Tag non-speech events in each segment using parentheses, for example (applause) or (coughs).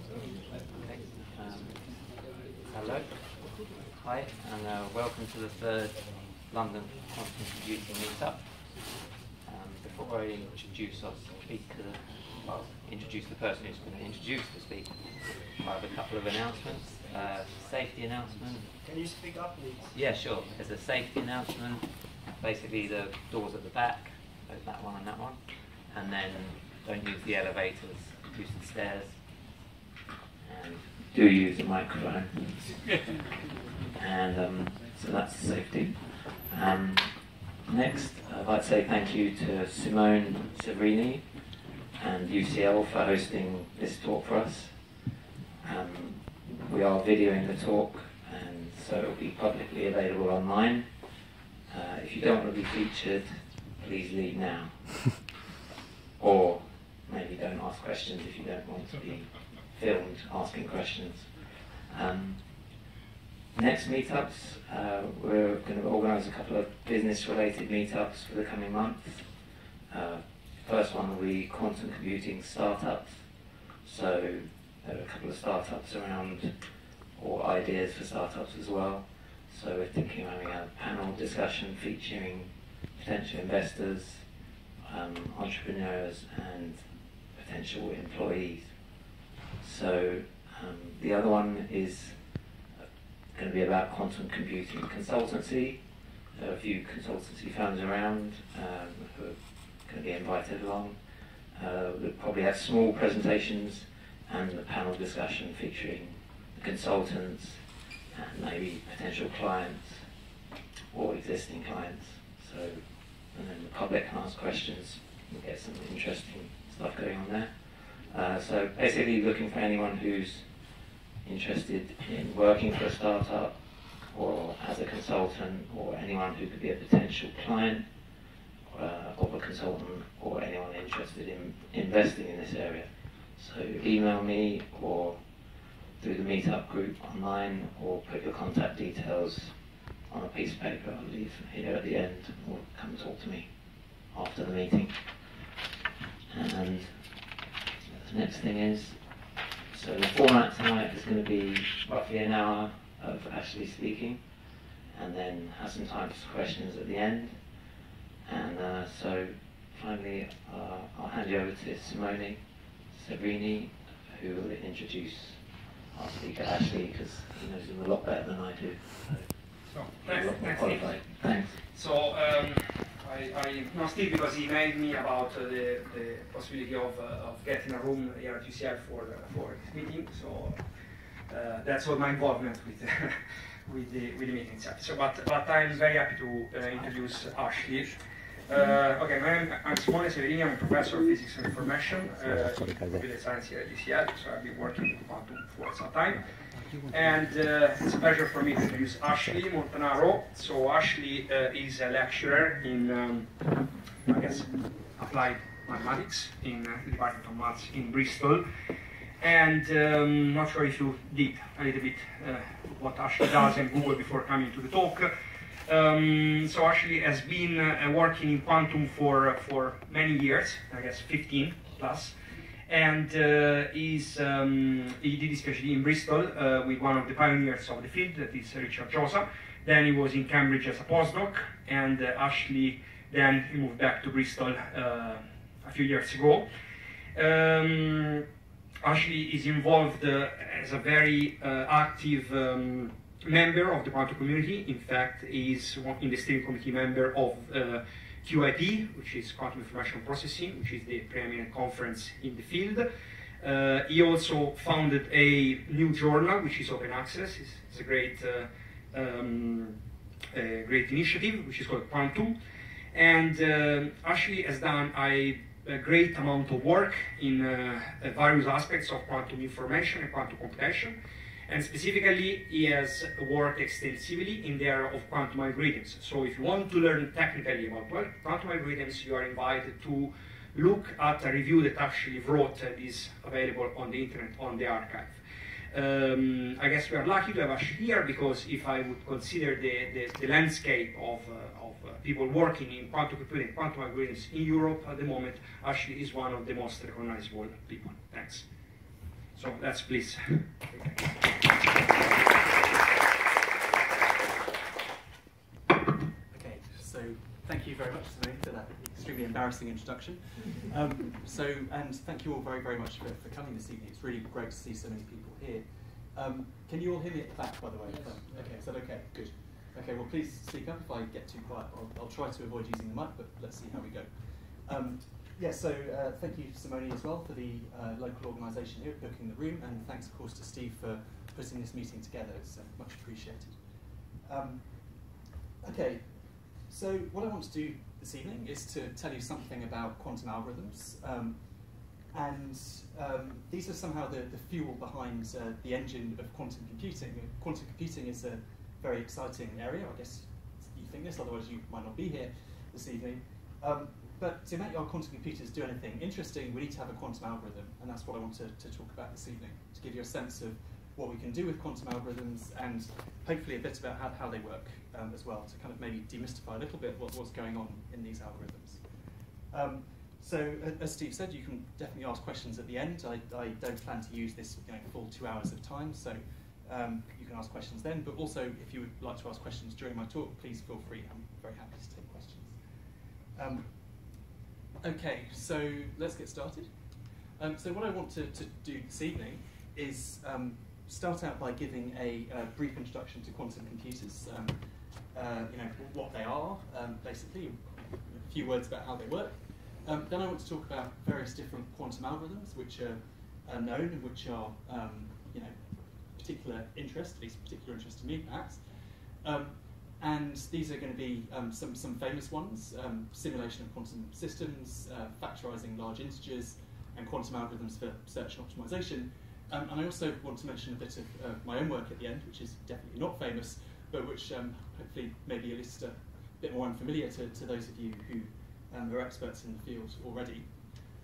Um, hello. Hi, and uh, welcome to the third London Quantum Computing Meetup. Um, before I introduce our speaker, well, introduce the person who's going to introduce the speaker, I have a couple of announcements. Uh, safety announcement. Can you speak up, please? Yeah, sure. There's a safety announcement. Basically, the doors at the back, both that one and that one. And then don't use the elevators, use the stairs. And do use a microphone. and um, so that's safety. Um, next, I'd like to say thank you to Simone Severini and UCL for hosting this talk for us. Um, we are videoing the talk, and so it will be publicly available online. Uh, if you don't want to be featured, please leave now. (laughs) or maybe don't ask questions if you don't want to be filmed asking questions. Um, next meetups, uh, we're going to organise a couple of business-related meetups for the coming months. Uh, first one will be quantum computing startups. So there are a couple of startups around, or ideas for startups as well. So we're thinking of having a panel discussion featuring potential investors, um, entrepreneurs, and potential employees. So um, the other one is going to be about quantum computing consultancy. There are a few consultancy firms around um, who are going to be invited along. Uh, we'll probably have small presentations and a panel discussion featuring the consultants and maybe potential clients or existing clients. So, and then the public can ask questions. We'll get some interesting stuff going on there. Uh, so basically looking for anyone who's interested in working for a startup or as a consultant or anyone who could be a potential client uh, of a consultant or anyone interested in investing in this area. So email me or through the meetup group online or put your contact details on a piece of paper I'll leave here at the end or come talk to me after the meeting. And the next thing is, so the format tonight is going to be roughly an hour of Ashley speaking and then have some time for questions at the end. And uh, so finally, uh, I'll hand you over to Simone Severini, who will introduce our speaker Ashley, because he knows him a lot better than I do. So, So, a lot. Thanks. So, um, I, I know Steve because he mailed me about uh, the, the possibility of, uh, of getting a room here at UCL for, uh, for this meeting. So, uh, that's all my involvement with, (laughs) with, the, with the meeting itself. So, but, but I'm very happy to uh, introduce Ashley. Uh, okay, my name, I'm Simone Severini, I'm a professor of physics and information uh, computer science here at UCL, so I've been working with quantum for some time. And uh, it's a pleasure for me to introduce Ashley Montanaro. So Ashley uh, is a lecturer in, um, I guess, applied mathematics in uh, the Department of Maths in Bristol. And um, not sure if you did a little bit uh, what Ashley does in Google before coming to the talk. Um, so Ashley has been uh, working in quantum for for many years, I guess 15 plus, and uh, is um, he did his PhD in Bristol uh, with one of the pioneers of the field, that is Richard Jozsa. Then he was in Cambridge as a postdoc, and uh, Ashley then he moved back to Bristol a few years ago. Um, Ashley is involved as a very active um, member of the quantum community. In fact, is in the steering committee member of uh, QIP, which is Quantum Information Processing, which is the preeminent conference in the field. Uh, he also founded a new journal, which is open access. It's, it's a great, uh, um, a great initiative, which is called Quantum. And uh, Ashley has done a, a, great amount of work in uh, various aspects of quantum information and quantum computation. And specifically, he has worked extensively in the area of quantum algorithms. So if you want to learn technically about quantum algorithms, you are invited to look at a review that Ashley wrote uh, is available on the internet, on the arXiv. Um, I guess we are lucky to have Ashley here because if I would consider the, the, the landscape of, uh, of uh, people working in quantum computing, quantum algorithms in Europe at the moment, Ashley is one of the most recognizable people. Thanks. So that's please. Okay, so thank you very much, Simone, for that extremely embarrassing introduction. Um, so, and thank you all very, very much for, for coming this evening. It's really great to see so many people here. Um, can you all hear me at the back, by the way? Yes. Okay, is that okay? Good. Okay, well, please speak up if I get too quiet. I'll, I'll try to avoid using the mic, but let's see how we go. Yeah, so uh, thank you, Simone, as well, for the uh, local organisation here, booking the room, and thanks, of course, to Steve for putting this meeting together. It's uh, much appreciated. Um, okay, so what I want to do this evening is to tell you something about quantum algorithms. Um, and um, these are somehow the, the fuel behind uh, the engine of quantum computing. Quantum computing is a very exciting area. I guess you think this, otherwise you might not be here this evening. Um, but to make our quantum computers do anything interesting, we need to have a quantum algorithm, and that's what I want to, to talk about this evening, to give you a sense of what we can do with quantum algorithms and hopefully a bit about how, how they work um, as well, to kind of maybe demystify a little bit what, what's going on in these algorithms. Um, so, as Steve said, you can definitely ask questions at the end. I, I don't plan to use this you know, full two hours of time, so um, you can ask questions then. But also, if you would like to ask questions during my talk, please feel free. I'm very happy to take questions. Okay, so let's get started. Um, so, what I want to, to do this evening is um, start out by giving a, a, brief introduction to quantum computers. Um, uh, you know what they are, um, basically, a few words about how they work. Um, then I want to talk about various different quantum algorithms which are, are known and which are, um, you know, particular interest, at least particular interest to me perhaps. Um, and these are going to be um, some, some famous ones, um, simulation of quantum systems, uh, factorizing large integers, and quantum algorithms for search and optimization. Um, and I also want to mention a bit of uh, my own work at the end, which is definitely not famous, but which hopefully maybe least a bit more unfamiliar to, to those of you who um, are experts in the field already.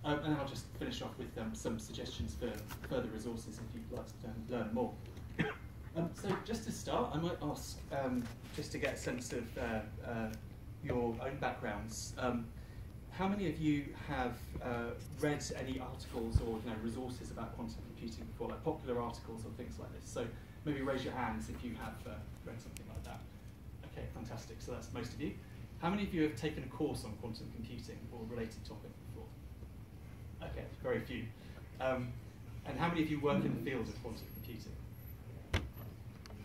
Um, and I'll just finish off with um, some suggestions for further resources if you'd like to learn more. Um, so just to start, I might ask, um, just to get a sense of uh, uh, your own backgrounds, um, how many of you have uh, read any articles or you know, resources about quantum computing before, like popular articles or things like this? So maybe raise your hands if you have uh, read something like that. Okay, fantastic. So that's most of you. How many of you have taken a course on quantum computing or related topic before? Okay, very few. Um, and how many of you work in the field of quantum computing?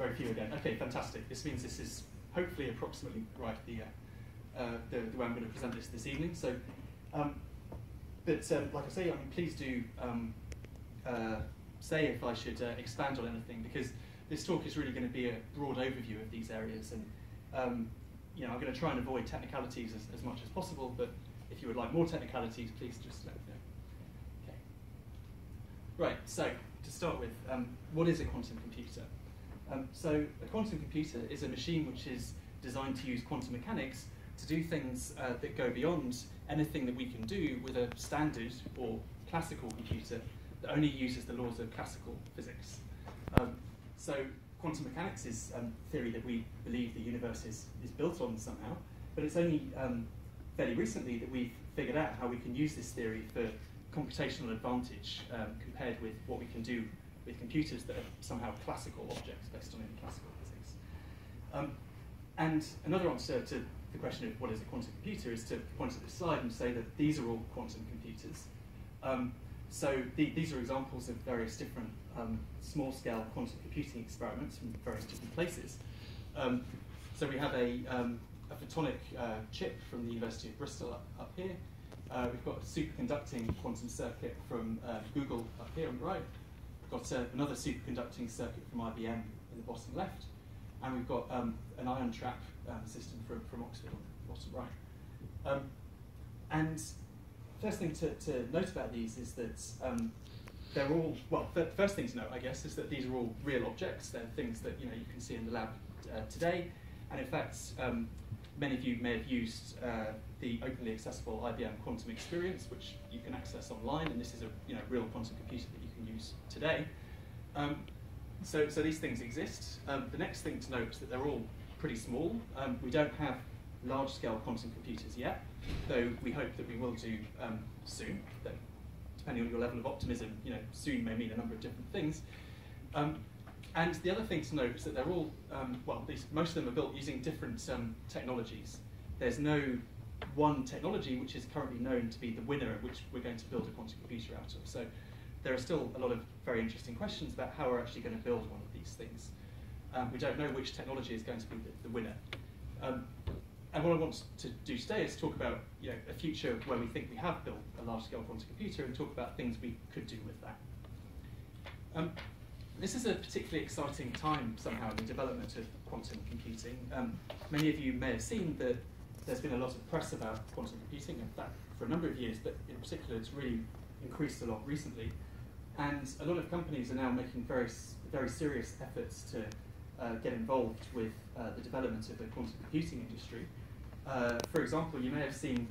Very few again. Okay, fantastic. This means this is hopefully approximately right the, uh, uh, the, the, way I'm going to present this this evening. So, um, but um, like I say, I mean, please do um, uh, say if I should uh, expand on anything because this talk is really going to be a broad overview of these areas and um, you know, I'm going to try and avoid technicalities as, as much as possible, but if you would like more technicalities, please just let me know. Okay. Right, so to start with, um, what is a quantum computer? Um, so a quantum computer is a machine which is designed to use quantum mechanics to do things uh, that go beyond anything that we can do with a standard or classical computer that only uses the laws of classical physics. Um, so quantum mechanics is um, theory that we believe the universe is, is built on somehow, but it's only um, fairly recently that we've figured out how we can use this theory for computational advantage um, compared with what we can do with computers that are somehow classical objects based on classical physics. Um, and another answer to the question of what is a quantum computer is to point at this slide and say that these are all quantum computers. Um, so the, these are examples of various different um, small-scale quantum computing experiments from various different places. Um, so we have a, um, a photonic uh, chip from the University of Bristol up, up here. Uh, we've got a superconducting quantum circuit from uh, Google up here on the right. Got uh, another superconducting circuit from IBM in the bottom left. And we've got um, an ion trap um, system from, from Oxford on the bottom right. Um, and first thing to, to note about these is that um, they're all, well, the first thing to note, I guess, is that these are all real objects. They're things that you know you can see in the lab uh, today. And in fact, um, many of you may have used uh, the openly accessible IBM Quantum Experience, which you can access online, and this is a you know, real quantum computer that you can use today. Um, so, so these things exist. Um, the next thing to note is that they're all pretty small. Um, we don't have large-scale quantum computers yet, though we hope that we will do um, soon. They're depending on your level of optimism, you know, soon may mean a number of different things. Um, and the other thing to note is that they're all, um, well, these, most of them are built using different technologies. There's no one technology which is currently known to be the winner at which we're going to build a quantum computer out of. So there are still a lot of very interesting questions about how we're actually going to build one of these things. Um, we don't know which technology is going to be the, the winner. Um, and what I want to do today is talk about you know, a future where we think we have built a large-scale quantum computer and talk about things we could do with that. Um, this is a particularly exciting time somehow in the development of quantum computing. Um, many of you may have seen that there's been a lot of press about quantum computing, for a number of years, but in particular it's really increased a lot recently. And a lot of companies are now making very, very serious efforts to uh, get involved with uh, the development of the quantum computing industry. Uh, for example, you may have seen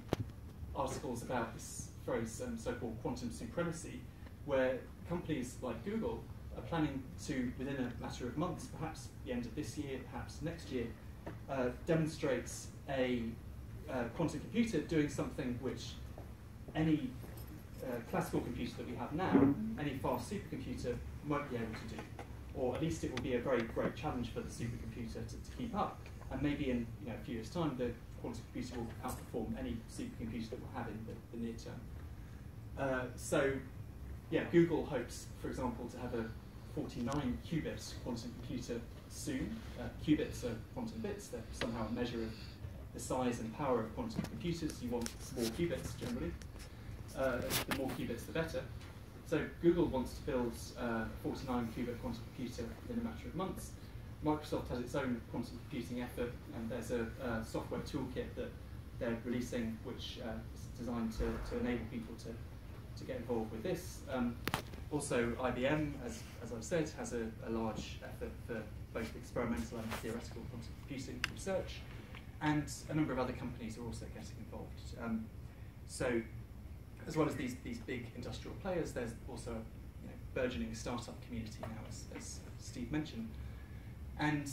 articles about this phrase, um, so-called quantum supremacy, where companies like Google are planning to, within a matter of months, perhaps the end of this year, perhaps next year, uh, demonstrates a uh, quantum computer doing something which any uh, classical computer that we have now, any fast supercomputer won't be able to do. Or at least it will be a very great challenge for the supercomputer to, to keep up. And maybe in you know, a few years' time, the quantum computer will outperform any supercomputer that we'll have in the, the near term. Uh, so, yeah, Google hopes, for example, to have a 49 qubit quantum computer soon. Uh, qubits are quantum bits, they're somehow a measure of the size and power of quantum computers. You want small qubits generally. Uh, the more qubits, the better. So Google wants to build uh, a 49 qubit quantum computer in a matter of months. Microsoft has its own quantum computing effort, and there's a, a software toolkit that they're releasing, which uh, is designed to, to enable people to, to get involved with this. Um, also, IBM, as, as I've said, has a, a large effort for both experimental and theoretical quantum computing research, and a number of other companies are also getting involved. Um, so, as well as these, these big industrial players, there's also a you know, burgeoning startup community now, as, as Steve mentioned. And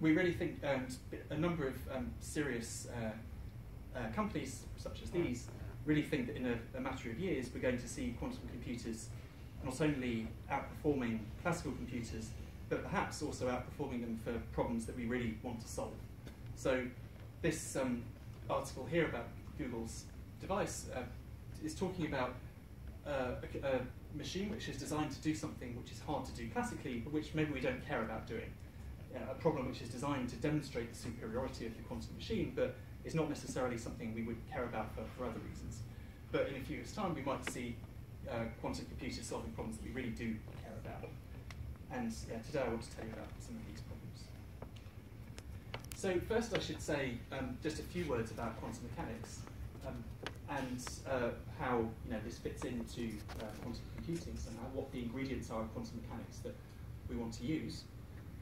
we really think um, a number of um, serious uh, uh, companies, such as these, really think that in a, a, matter of years we're going to see quantum computers not only outperforming classical computers, but perhaps also outperforming them for problems that we really want to solve. So this um, article here about Google's device uh, is talking about uh, a, a, machine which is designed to do something which is hard to do classically, but which maybe we don't care about doing. Uh, a problem which is designed to demonstrate the superiority of the quantum machine, but is not necessarily something we would care about for, for other reasons. But in a few years' time, we might see uh, quantum computers solving problems that we really do care about. And yeah, today I want to tell you about some of these problems. So first I should say um, just a few words about quantum mechanics um, and uh, how you know, this fits into uh, quantum computing somehow, what the ingredients are of quantum mechanics that we want to use.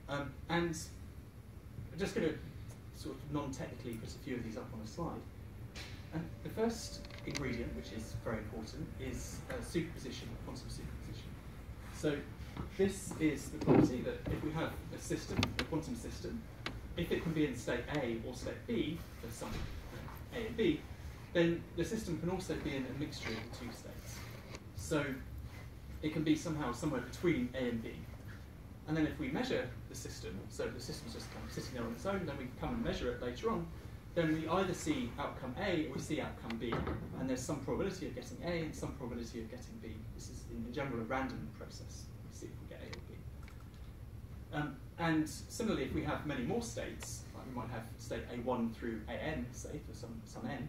Um, and I'm just going to sort of non-technically put a few of these up on a slide. And the first ingredient, which is very important, is uh, superposition, quantum superposition. So this is the property that if we have a system, a quantum system, if it can be in state A or state B, for some A and B, then the system can also be in a mixture of the two states. So it can be somehow somewhere between A and B. And then if we measure the system, so the system's just kind of sitting there on its own, then we come and measure it later on, then we either see outcome A or we see outcome B. And there's some probability of getting A and some probability of getting B. This is in general a random process. We see if we get A or B. Um, and similarly, if we have many more states, like we might have state A1 through AN, say, for some, some n,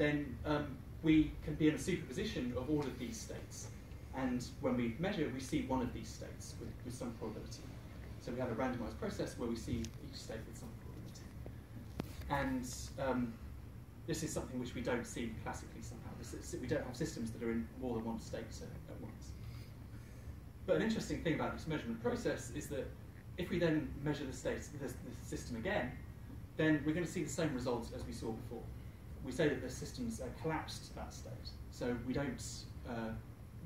then um, we can be in a superposition of all of these states. And when we measure, we see one of these states with, with some probability. So we have a randomized process where we see each state with some probability. And um, this is something which we don't see classically somehow. Is, we don't have systems that are in more than one state at once. But an interesting thing about this measurement process is that if we then measure the states the, the system again, then we're going to see the same results as we saw before we say that the system's uh, collapsed to that state. So we don't uh,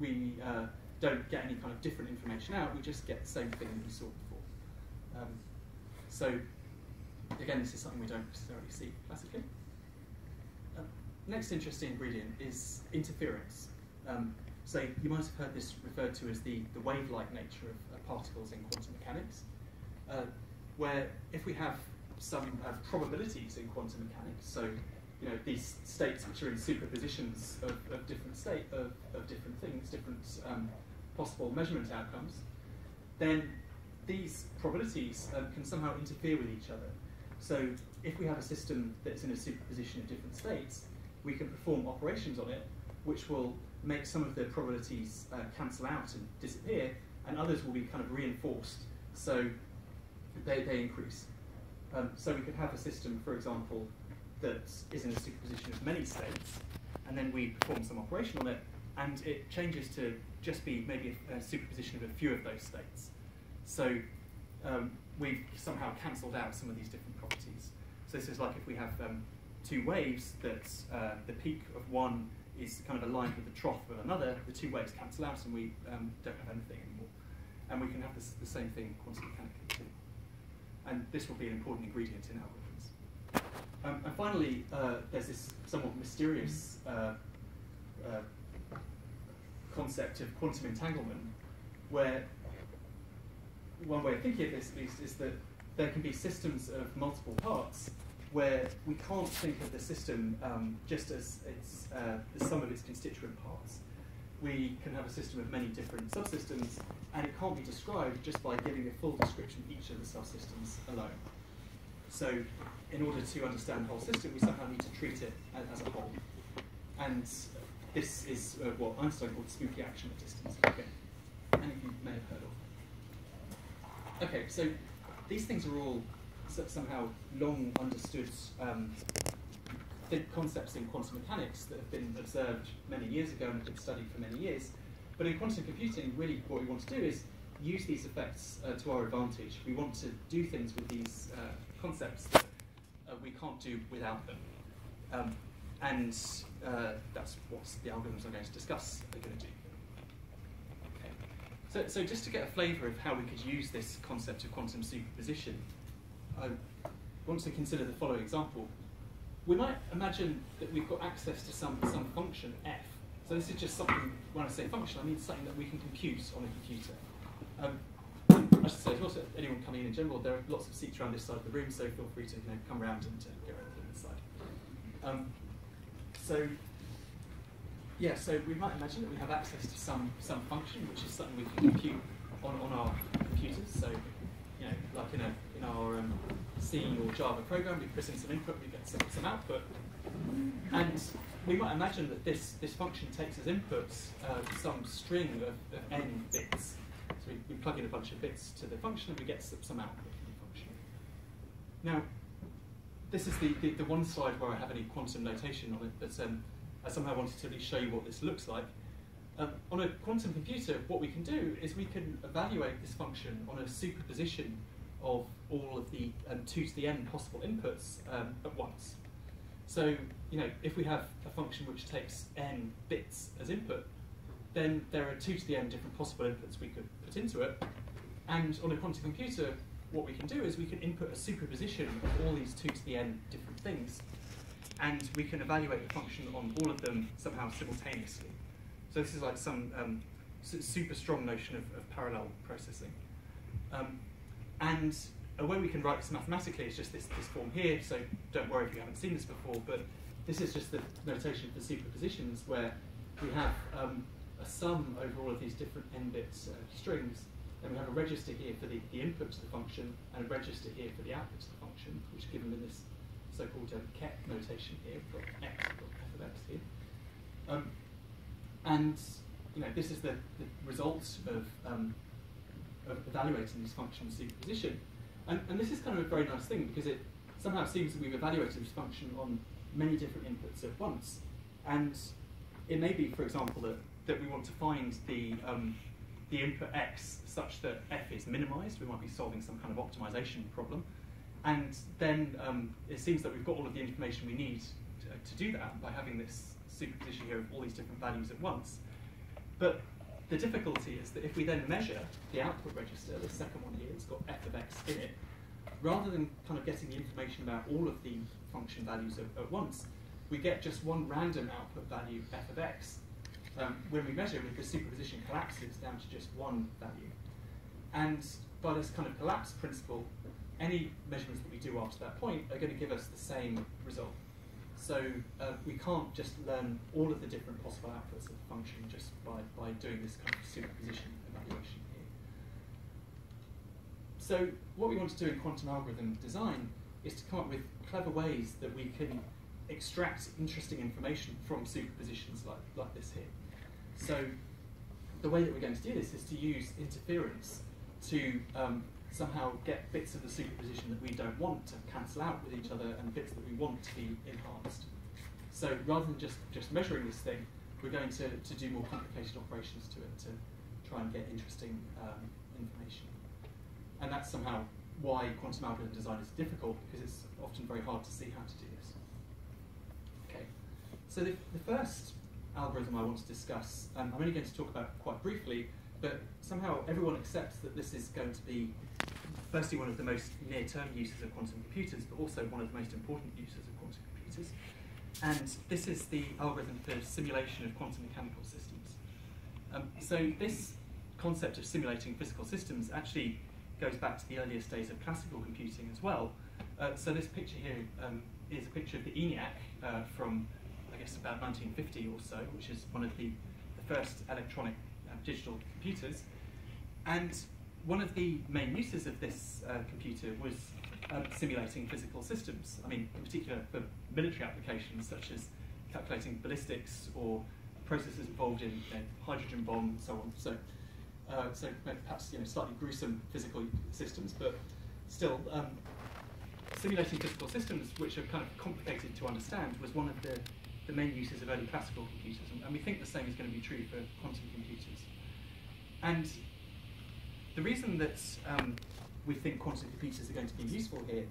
we uh, don't get any kind of different information out. We just get the same thing we saw before. Um, so again, this is something we don't necessarily see classically. Uh, next interesting ingredient is interference. Um, So you might have heard this referred to as the, the wave-like nature of, of particles in quantum mechanics, uh, where if we have some uh, probabilities in quantum mechanics, so you know these states which are in superpositions of, of different state of, of different things, different um, possible measurement outcomes, then these probabilities um, can somehow interfere with each other. So if we have a system that's in a superposition of different states, we can perform operations on it which will make some of the probabilities uh, cancel out and disappear, and others will be kind of reinforced, so they, they increase. Um, so we could have a system, for example, that is in a superposition of many states, and then we perform some operation on it, and it changes to just be maybe a, a superposition of a few of those states. So um, we've somehow cancelled out some of these different properties. So this is like if we have um, two waves that uh, the peak of one is kind of aligned with the trough of another, the two waves cancel out and we um, don't have anything anymore. And we can have this, the same thing quantum mechanically too. And this will be an important ingredient in algorithms. Um, and finally, uh, there's this somewhat mysterious uh, uh, concept of quantum entanglement, where one way of thinking of this, at least, is that there can be systems of multiple parts where we can't think of the system um, just as its, uh, the sum of its constituent parts. We can have a system of many different subsystems, and it can't be described just by giving a full description of each of the subsystems alone. So, in order to understand the whole system, we somehow need to treat it as, as a whole. And this is uh, what Einstein called spooky action at distance. Okay. Of you may have heard of. Okay, so these things are all somehow long understood um, concepts in quantum mechanics that have been observed many years ago and have been studied for many years. But in quantum computing, really what we want to do is use these effects uh, to our advantage. We want to do things with these uh, concepts that uh, we can't do without them. Um, and uh, that's what the algorithms I'm going to discuss are going to do. Okay. So, so just to get a flavour of how we could use this concept of quantum superposition, I want to consider the following example. We might imagine that we've got access to some, some function f. So this is just something, when I say function, I mean something that we can compute on a computer. Um, I should say, to anyone coming in in general, there are lots of seats around this side of the room, so feel free to you know, come around and uh, go around the side. Um, so, yeah, so we might imagine that we have access to some, some function, which is something we can compute on, on our computers. So, you know, like in a in our um, C or Java program, we put in some input, we get some, some output. And we might imagine that this, this function takes as inputs uh, some string of, of n bits. So we, we, plug in a bunch of bits to the function and we get some, output from the function. Now, this is the, the, the, one slide where I have any quantum notation on it, but um, I somehow wanted to really show you what this looks like. Um, on a quantum computer, what we can do is we can evaluate this function on a superposition of all of the um, 2 to the n possible inputs um, at once. So, you know, if we have a function which takes n bits as input, then there are 2 to the n different possible inputs we could put into it. And on a quantum computer, what we can do is we can input a superposition of all these 2 to the n different things, and we can evaluate the function on all of them somehow simultaneously. So this is like some um, super strong notion of, of parallel processing. Um, and a way we can write this mathematically is just this, this form here, so don't worry if you haven't seen this before, but this is just the notation for superpositions where we have um, a sum over all of these different n bits uh, strings, Then we have a register here for the, the input to the function, and a register here for the output to the function, which is given in this so-called um, ket notation here, we've got x, got f of x here. Um, and you know, this is the, the result of um, of evaluating this function superposition. And, and this is kind of a very nice thing because it somehow seems that we've evaluated this function on many different inputs at once. And it may be, for example, that, that we want to find the, um, the input x such that f is minimized. We might be solving some kind of optimization problem. And then um, it seems that we've got all of the information we need to, to do that by having this superposition here of all these different values at once. But the difficulty is that if we then measure the output register, the second one here, it's got f of x in it, rather than kind of getting the information about all of the function values at, at once, we get just one random output value, f of x. um, when we measure, the superposition collapses down to just one value. And by this kind of collapse principle, any measurements that we do after that point are going to give us the same result. So uh, we can't just learn all of the different possible outputs of the function just by, by doing this kind of superposition evaluation here. So what we want to do in quantum algorithm design is to come up with clever ways that we can extract interesting information from superpositions like, like this here. So the way that we're going to do this is to use interference to um, somehow get bits of the superposition that we don't want to cancel out with each other and bits that we want to be enhanced. So rather than just, just measuring this thing, we're going to, to do more complicated operations to it to try and get interesting um, information. And that's somehow why quantum algorithm design is difficult, because it's often very hard to see how to do this. Okay, so the, the first algorithm I want to discuss, um, I'm only going to talk about quite briefly, but somehow everyone accepts that this is going to be firstly one of the most near-term uses of quantum computers, but also one of the most important uses of quantum computers. And this is the algorithm for simulation of quantum mechanical systems. Um, so this concept of simulating physical systems actually goes back to the earliest days of classical computing as well. Uh, so this picture here um, is a picture of the ENIAC uh, from, I guess, about 1950 or so, which is one of the, the first electronic uh, digital computers. And one of the main uses of this uh, computer was um, simulating physical systems. I mean, in particular for military applications such as calculating ballistics or processes involved in you know, hydrogen bomb and so on. So, uh, so perhaps you know slightly gruesome physical systems, but still um, simulating physical systems, which are kind of complicated to understand, was one of the, the main uses of early classical computers, and, and we think the same is going to be true for quantum computers. And the reason that um, we think quantum computers are going to be useful here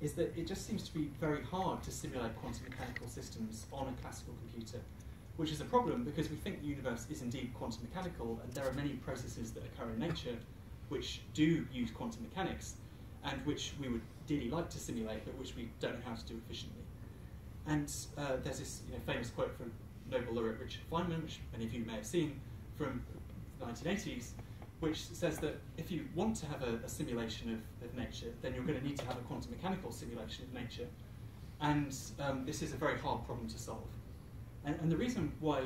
is that it just seems to be very hard to simulate quantum mechanical systems on a classical computer, which is a problem because we think the universe is indeed quantum mechanical and there are many processes that occur in nature which do use quantum mechanics and which we would dearly like to simulate but which we don't know how to do efficiently. And uh, there's this you know, famous quote from Nobel laureate Richard Feynman, which many of you may have seen from the 1980s, which says that if you want to have a, a simulation of, of, nature, then you're going to need to have a quantum mechanical simulation of nature. And um, this is a very hard problem to solve. And, and, the reason why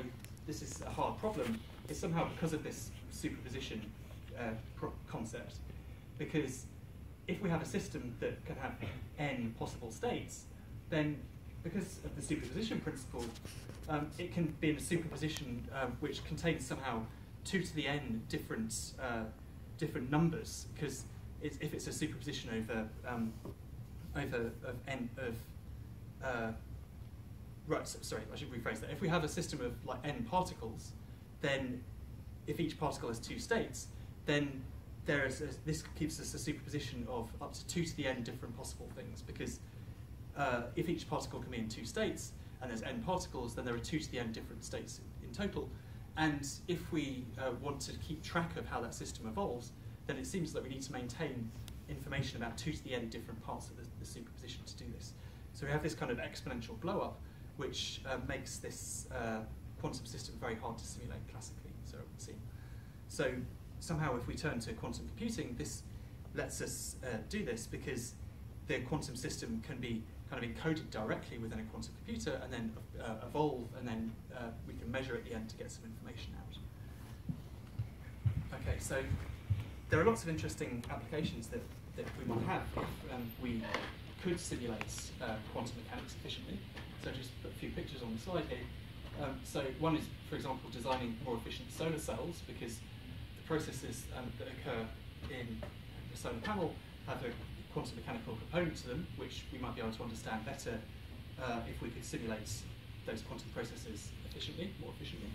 this is a hard problem is somehow because of this superposition uh, concept. Because if we have a system that can have n possible states, then because of the superposition principle, um, it can be in a superposition uh, which contains somehow two to the n different uh, different numbers because it's, if it's a superposition over um, over of n of uh, right. So, sorry, I should rephrase that. If we have a system of like n particles, then if each particle has two states, then there is a, this gives us a superposition of up to two to the n different possible things because uh, if each particle can be in two states and there's n particles, then there are two to the n different states in, in total. And if we uh, want to keep track of how that system evolves, then it seems that we need to maintain information about two to the n different parts of the, the superposition to do this. So we have this kind of exponential blow up, which uh, makes this uh, quantum system very hard to simulate classically, so it would seem. So somehow if we turn to quantum computing, this lets us uh, do this because the quantum system can be kind of encoded directly within a quantum computer and then uh, evolve and then uh, we can measure at the end to get some information out. Okay, so there are lots of interesting applications that, that we might have if um, we could simulate uh, quantum mechanics efficiently. So just put a few pictures on the slide here. Um, so one is, for example, designing more efficient solar cells because the processes um, that occur in the solar panel have a quantum mechanical component to them, which we might be able to understand better uh, if we could simulate those quantum processes efficiently, more efficiently.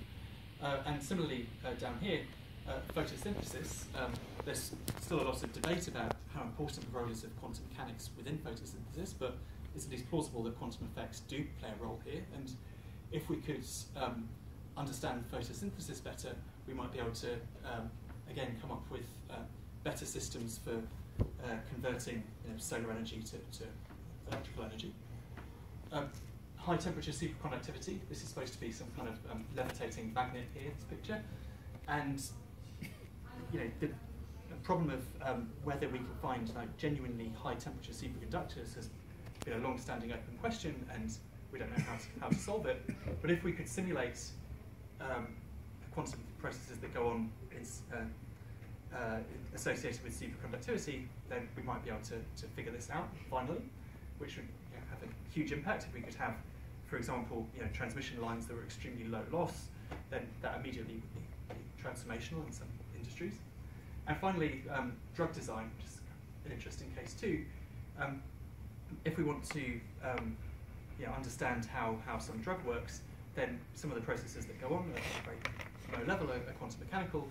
Uh, and similarly, uh, down here, uh, photosynthesis, um, there's still a lot of debate about how important the role is of quantum mechanics within photosynthesis, but it's at least plausible that quantum effects do play a role here. And if we could um, understand photosynthesis better, we might be able to, um, again, come up with uh, better systems for uh, converting you know, solar energy to, to, electrical energy. Um, high temperature superconductivity. This is supposed to be some kind of um, levitating magnet here, this picture. And you know, the, the problem of um, whether we can find like genuinely high temperature superconductors has been a long-standing open question, and we don't know how to, how to solve it. But if we could simulate um, quantum processes that go on in, uh, uh, associated with superconductivity, then we might be able to, to figure this out finally, which would you know, have a huge impact if we could have, for example, you know, transmission lines that were extremely low loss, then that immediately would be, transformational in some industries. And finally, um, drug design, which is an interesting case too. Um, if we want to um, you know, understand how, how some drug works, then some of the processes that go on at a very low level are quantum mechanical,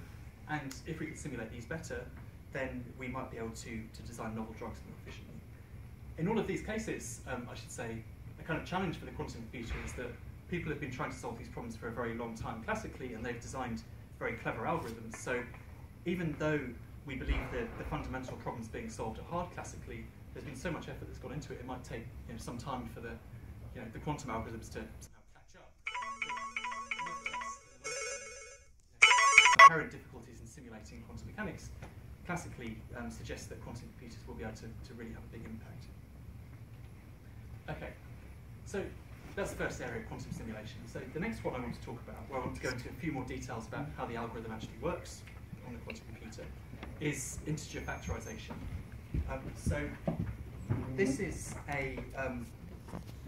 and if we could simulate these better, then we might be able to, to design novel drugs more efficiently. In all of these cases, um, I should say, a kind of challenge for the quantum computer is that people have been trying to solve these problems for a very long time classically, and they've designed very clever algorithms. So even though we believe that the fundamental problems being solved are hard classically, there's been so much effort that's gone into it, it might take you know, some time for the, you know, the quantum algorithms to somehow catch up. Inherent difficulties in quantum mechanics classically um, suggest that quantum computers will be able to, to really have a big impact. Okay, so that's the first area, of quantum simulation. So the next one I want to talk about, where I want to go into a few more details about how the algorithm actually works on the quantum computer, is integer factorization. Um, so this is a um,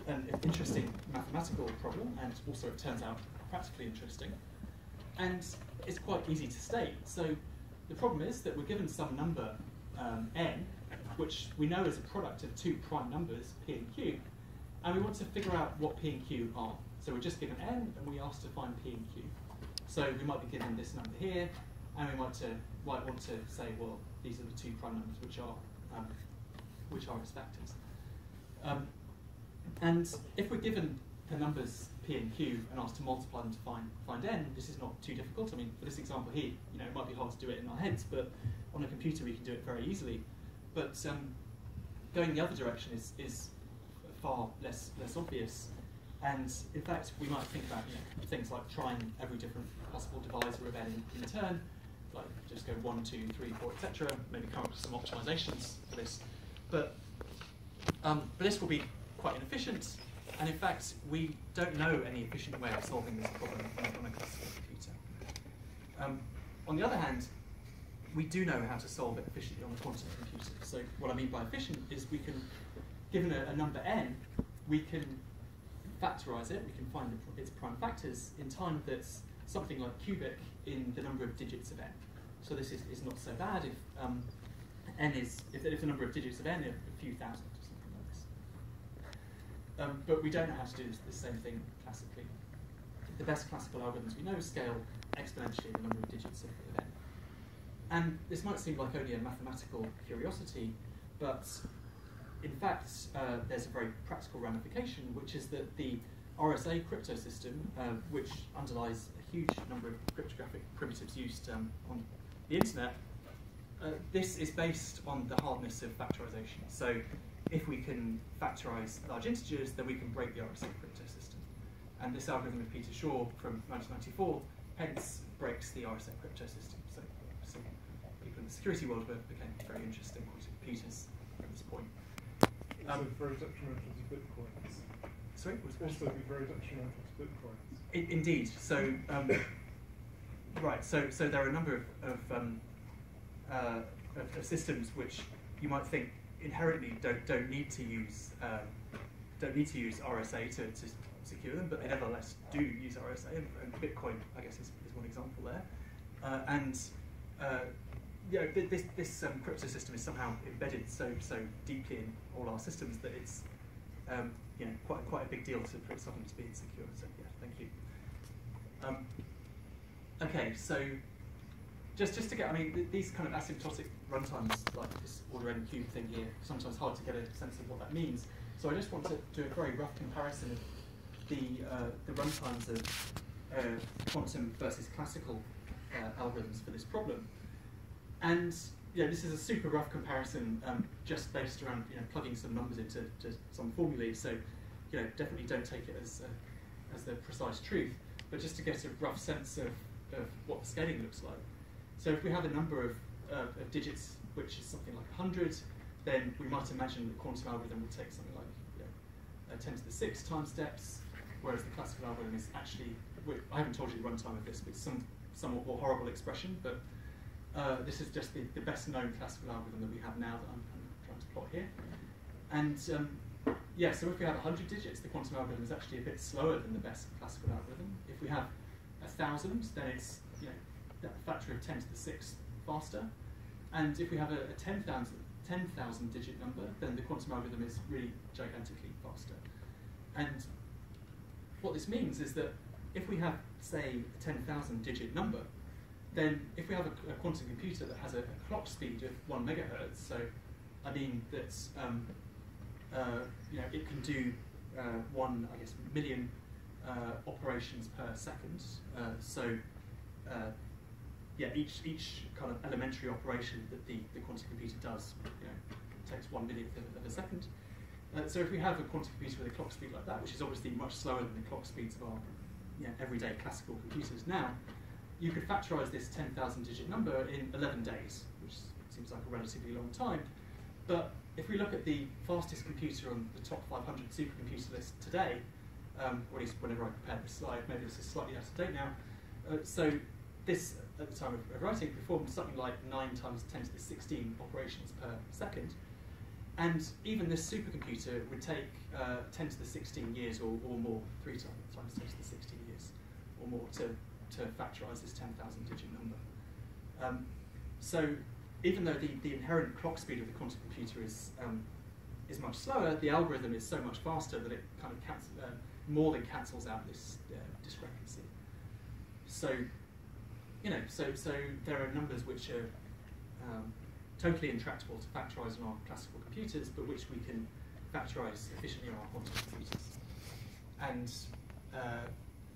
an interesting mathematical problem, and also it turns out practically interesting. And it's quite easy to state. So the problem is that we're given some number um, n, which we know is a product of two prime numbers, p and q, and we want to figure out what p and q are. So we're just given n, and we ask to find p and q. So we might be given this number here, and we might, to, might want to say, well, these are the two prime numbers which are um, which are its factors. Um, and if we're given the numbers p and q and asked to multiply them to find, find n, this is not too difficult. I mean, for this example here, you know, it might be hard to do it in our heads, but on a computer we can do it very easily. But um, going the other direction is, is far less, less obvious. And in fact, we might think about you know, things like trying every different possible divisor of n in, in turn, like just go one, two, three, four, etc. Maybe come up with some optimizations for this. But, um, but this will be quite inefficient, and in fact, we don't know any efficient way of solving this problem on, a classical computer. Um, on the other hand, we do know how to solve it efficiently on a quantum computer. So what I mean by efficient is we can, given a, a number n, we can factorize it, we can find the, its prime factors in time that's something like cubic in the number of digits of n. So this is, is not so bad if um, n is, if, if the number of digits of n are a few thousand or something like this. Um, but we don't know how to do this, the same thing classically. The best classical algorithms we know scale exponentially the number of digits of, of n. And this might seem like only a mathematical curiosity, but in fact, uh, there's a very practical ramification, which is that the RSA crypto system, uh, which underlies a huge number of cryptographic primitives used um, on the internet, uh, this is based on the hardness of factorization. So if we can factorize large integers, then we can break the RSA crypto system. And this algorithm of Peter Shor from 1994 hence breaks the RSA crypto system. So, so people in the security world became very interested in computers at this point. Also Um, very detrimental to bitcoins. Sorry, what was question? Also be very detrimental to bitcoins. I- indeed. So, um, right. So, so there are a number of, of, um, uh, of, of systems which you might think inherently don't don't need to use um, don't need to use RSA to, to secure them, but they nevertheless do use RSA, and, Bitcoin, I guess, is, is one example there. Uh, and uh, yeah, th- this this um, crypto system is somehow embedded so so deeply in all our systems that it's um, you know quite quite a big deal to, for suddenly to be insecure. So yeah, thank you. Um, okay, so just just to get, I mean, th- these kind of asymptotic runtimes, like this order n cube thing here, sometimes hard to get a sense of what that means. So I just want to do a very rough comparison of the uh, the runtimes of uh, quantum versus classical uh, algorithms for this problem. And yeah, this is a super rough comparison, um, just based around you know plugging some numbers into to some formulae. So you know, definitely don't take it as, uh, as the precise truth, but just to get a rough sense of, of what the scaling looks like. So if we have a number of, uh, of digits which is something like 100, then we might imagine the quantum algorithm will take something like you know, uh, 10 to the 6 time steps, whereas the classical algorithm is actually, I haven't told you the runtime of this, but some somewhat more horrible expression, but uh, this is just the, the best known classical algorithm that we have now that I'm, I'm trying to plot here. And um, yeah, so if we have 100 digits, the quantum algorithm is actually a bit slower than the best classical algorithm. If we have 1,000, then it's you know, a factor of 10 to the 6th faster. And if we have a, a 10,000 10, digit number, then the quantum algorithm is really gigantically faster. And what this means is that if we have, say, a 10,000 digit number, then if we have a, a quantum computer that has a, a, clock speed of one megahertz, so I mean that um, uh, you know it can do uh, one, I guess, million uh, operations per second. Uh, so uh, yeah, each each kind of elementary operation that the, the quantum computer does, you know, takes one millionth of, of a second. Uh, so if we have a quantum computer with a clock speed like that, which is obviously much slower than the clock speeds of our you know, everyday classical computers now, you could factorize this 10,000 digit number in 11 days, which seems like a relatively long time. But if we look at the fastest computer on the top 500 supercomputer list today, um, or at least whenever I prepared this slide, maybe this is slightly out of date now. Uh, so this, at the time of, writing, performed something like 9 times 10 to the 16 operations per second. And even this supercomputer would take uh, 10 to the 16 years or, or more, 3 times, times 10 to the 16 years or more to to factorize this 10,000 digit number. Um, so even though the, the inherent clock speed of the quantum computer is, um, is much slower, the algorithm is so much faster that it kind of cancel, uh, more than cancels out this uh, discrepancy. So, you know, so, so there are numbers which are um, totally intractable to factorize on our classical computers, but which we can factorize efficiently on our quantum computers. And uh,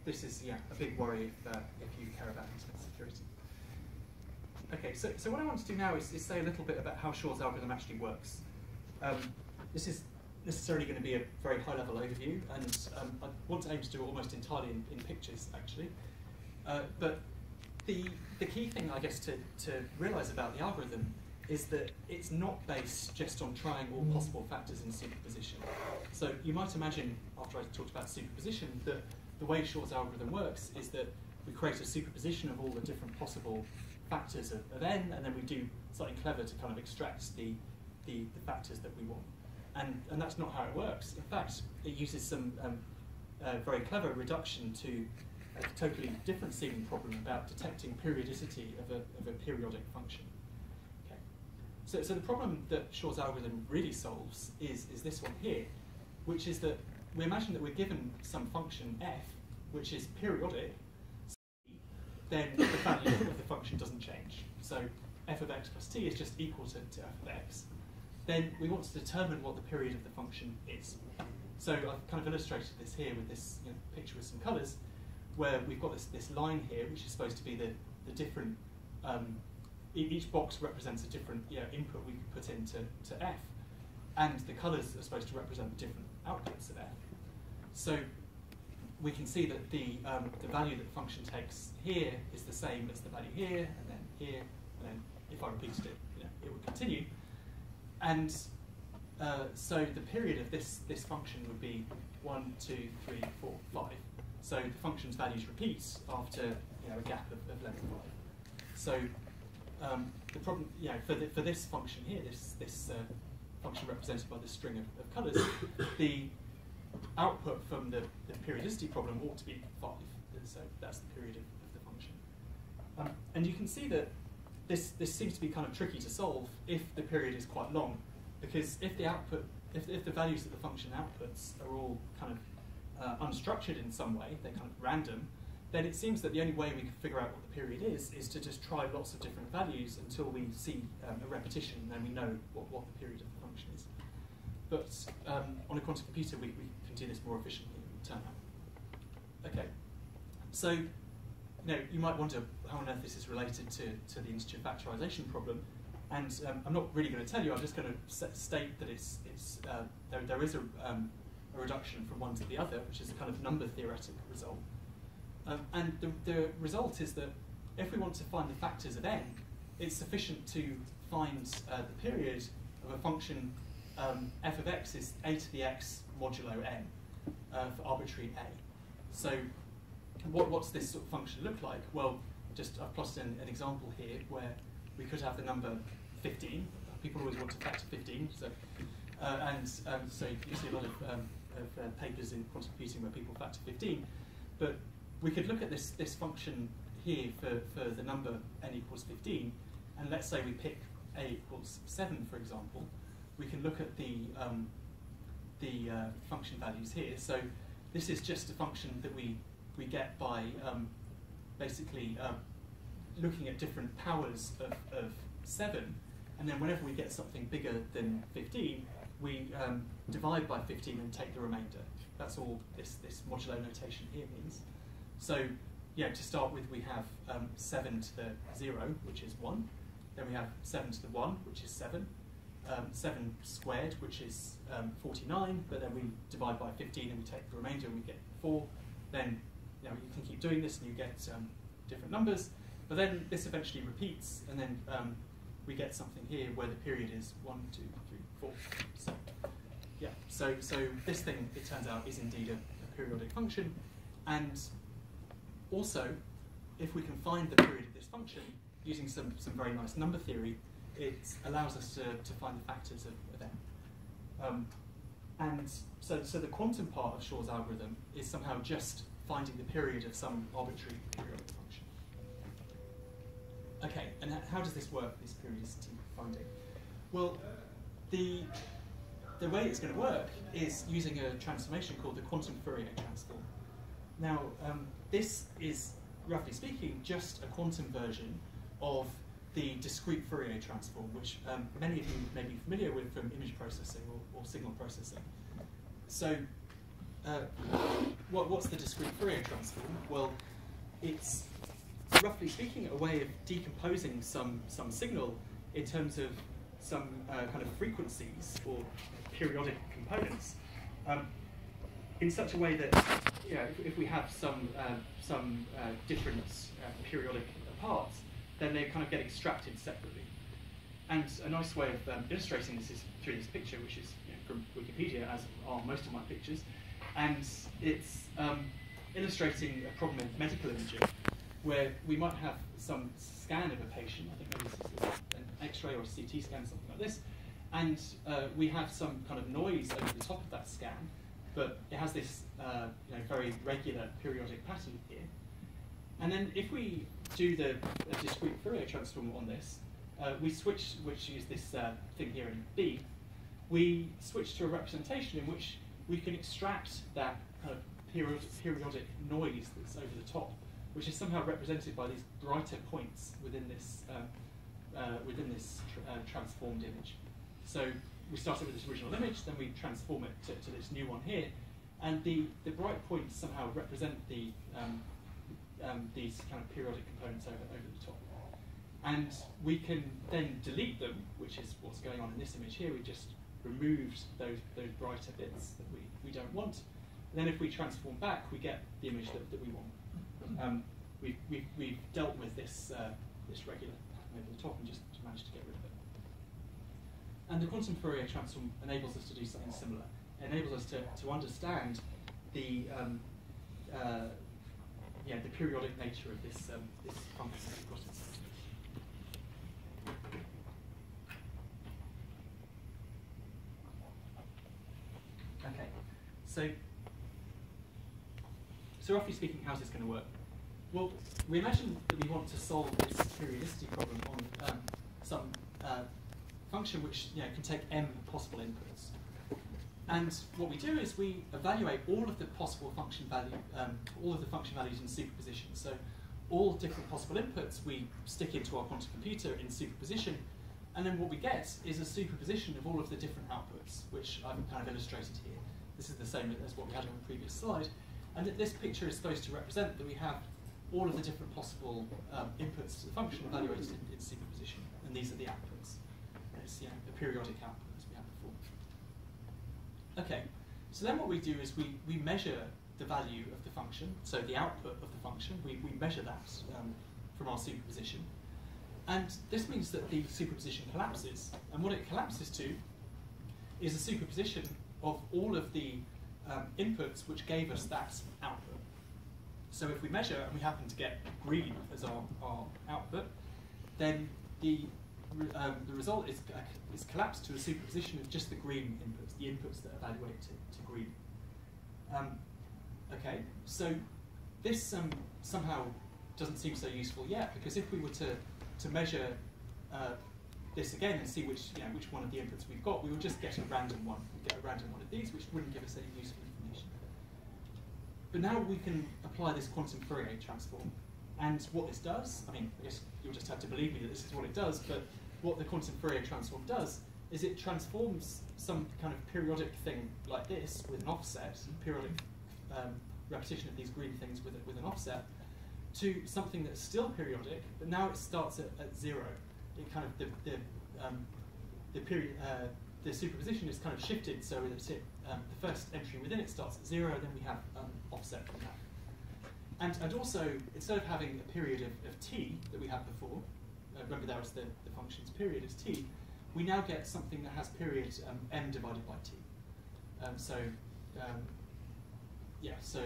this is yeah, a big worry if, uh, if you care about internet security. Okay, so, so what I want to do now is, is say a little bit about how Shor's algorithm actually works. Um, this is necessarily going to be a very high-level overview, and um, I want to aim to do it almost entirely in, in pictures, actually. Uh, but the, the key thing, I guess, to, to realize about the algorithm is that it's not based just on trying all possible factors in superposition. So you might imagine, after I talked about superposition, that the way Shor's algorithm works is that we create a superposition of all the different possible factors of, of n, and then we do something clever to kind of extract the, the, the, factors that we want. And, and that's not how it works. In fact, it uses some um, uh, very clever reduction to a totally different seeming problem about detecting periodicity of a, of a periodic function. Okay. So, so the problem that Shor's algorithm really solves is, is this one here, which is that we imagine that we're given some function f, which is periodic, then the value of the function doesn't change. So f of x plus t is just equal to, to f of x. Then we want to determine what the period of the function is. So I've kind of illustrated this here with this you know, picture with some colours, where we've got this, this line here, which is supposed to be the, the different, um, each box represents a different you know, input we could put into to f, and the colours are supposed to represent the different outputs of f. So we can see that the, um, the value that the function takes here is the same as the value here, and then here, and then if I repeated it, you know, it would continue. And uh, so the period of this, this function would be 1, 2, 3, 4, 5. So the function's values repeat after you know, a gap of, of length 5. So um, the problem, you know, for, the, for this function here, this, this uh, function represented by the string of, of colours, (coughs) the output from the, the, periodicity problem ought to be 5. So that's the period of, of the function. Um, and you can see that this, this seems to be kind of tricky to solve if the period is quite long, because if the output, if, if the values that the function outputs are all kind of uh, unstructured in some way, they're kind of random, then it seems that the only way we can figure out what the period is is to just try lots of different values until we see um, a repetition and then we know what, what the period of the function is. But um, on a quantum computer, we, we do this more efficiently turn out. Okay, so you know, you might wonder how on earth this is related to, to the integer factorization problem. And um, I'm not really going to tell you, I'm just going to state that it's, it's, uh, there, there is a, um, a reduction from one to the other, which is a kind of number theoretic result. Um, and the, the result is that if we want to find the factors of n, it's sufficient to find uh, the period of a function um, f of x is a to the x modulo n uh, for arbitrary a. So what, what's this sort of function look like? Well, just I've plotted an, an example here where we could have the number 15. People always want to factor 15, so uh, and um, so you see a lot of, um, of uh, papers in quantum computing where people factor 15. But we could look at this, this function here for, for the number n equals 15, and let's say we pick a equals 7, for example, we can look at the, um, the uh, function values here. So this is just a function that we, we get by um, basically uh, looking at different powers of, of 7, and then whenever we get something bigger than 15, we um, divide by 15 and take the remainder. That's all this, this modulo notation here means. So yeah, to start with, we have um, 7 to the 0, which is 1. Then we have 7 to the 1, which is 7. Um, 7 squared, which is um, 49, but then we divide by 15 and we take the remainder and we get 4. Then you, know, you can keep doing this and you get um, different numbers. But then this eventually repeats, and then um, we get something here where the period is 1, 2, 3, 4. So, yeah, so, so this thing, it turns out, is indeed a, a periodic function. And also, if we can find the period of this function using some, some very nice number theory, it allows us to, to find the factors of, of. Um, and so, so the quantum part of Shor's algorithm is somehow just finding the period of some arbitrary periodic function. Okay, and how does this work, this periodicity finding? Well, the, the way it's going to work is using a transformation called the quantum Fourier transform. Now, um, this is, roughly speaking, just a quantum version of the discrete Fourier transform, which um, many of you may be familiar with from image processing or, or signal processing. So, uh, what, what's the discrete Fourier transform? Well, it's roughly speaking a way of decomposing some, some signal in terms of some uh, kind of frequencies or periodic components um, in such a way that you know, if, if we have some, uh, some uh, different uh, periodic parts, then they kind of get extracted separately. And a nice way of um, illustrating this is through this picture, which is you know, from Wikipedia, as are most of my pictures. And it's um, illustrating a problem in medical imaging, where we might have some scan of a patient, I think maybe an X-ray or a CT scan, something like this, and uh, we have some kind of noise over the top of that scan, but it has this uh, you know, very regular periodic pattern here. And then if we do the discrete Fourier transform on this, uh, we switch, which is this uh, thing here in B, we switch to a representation in which we can extract that kind of periodic, periodic noise that's over the top, which is somehow represented by these brighter points within this, uh, uh within this tr uh, transformed image. So we started with this original image, then we transform it to, to this new one here, and the, the bright points somehow represent the um, um, these kind of periodic components over, over the top. And we can then delete them, which is what's going on in this image here. We just removed those, those brighter bits that we, we don't want. And then if we transform back, we get the image that, that we want. Um, we've, we've, we've dealt with this, uh, this regular pattern over the top and just managed to get rid of it. And the quantum Fourier transform enables us to do something similar. It enables us to, to understand the um, uh, yeah, the periodic nature of this, um, this function Okay, so, so roughly speaking, how's this going to work? Well, we imagine that we want to solve this periodicity problem on um, some uh, function which you know, can take m possible inputs. And what we do is we evaluate all of the possible function value, um, all of the function values in superposition. So all different possible inputs we stick into our quantum computer in superposition, and then what we get is a superposition of all of the different outputs, which I've kind of illustrated here. This is the same as what we had on the previous slide. And this picture is supposed to represent that we have all of the different possible um, inputs to the function evaluated in, in, superposition, and these are the outputs. It's you the periodic output. As we had before. Okay, So then what we do is we, we measure the value of the function, so the output of the function, we, we measure that um, from our superposition. And this means that the superposition collapses. And what it collapses to is a superposition of all of the um, inputs which gave us that output. So if we measure and we happen to get green as our, our output, then the, um, the result is, uh, is collapsed to a superposition of just the green inputs, the inputs that evaluate to, to green. Um, okay, so this um, somehow doesn't seem so useful yet, because if we were to, to measure uh, this again and see which, you know, which one of the inputs we've got, we would just get a random one. We'd get a random one of these, which wouldn't give us any useful. But now we can apply this quantum Fourier transform. And what this does, I mean, I guess you'll just have to believe me that this is what it does, but what the quantum Fourier transform does is it transforms some kind of periodic thing like this with an offset, periodic um, repetition of these green things with, with an offset, to something that's still periodic, but now it starts at, at zero. It kind of the the, um, the period uh, the superposition is kind of shifted so that it, um, the first entry within it starts at zero, then we have um, offset from that. And, and also, instead of having a period of, of t that we had before, uh, remember that was the, the function's period is t, we now get something that has period um, m divided by t. Um, so, um, yeah, so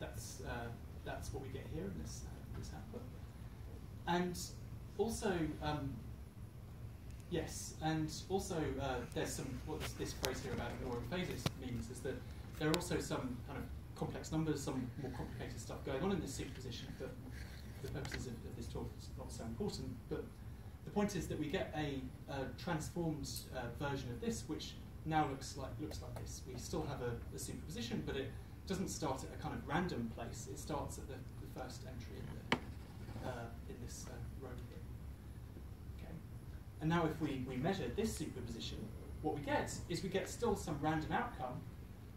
that's uh, that's what we get here in this uh, this output. And also, um, yes, and also uh, there's some what this, phrase here about ignoring phases means is that there are also some kind of complex numbers, some more complicated stuff going on in this superposition, but for the purposes of, of this talk, it's not so important. But the point is that we get a, a transformed uh, version of this, which now looks like looks like this. We still have a, a, superposition, but it doesn't start at a kind of random place. It starts at the, the first entry in, the, uh, in this uh. And now if we, we measure this superposition, what we get is we get still some random outcome,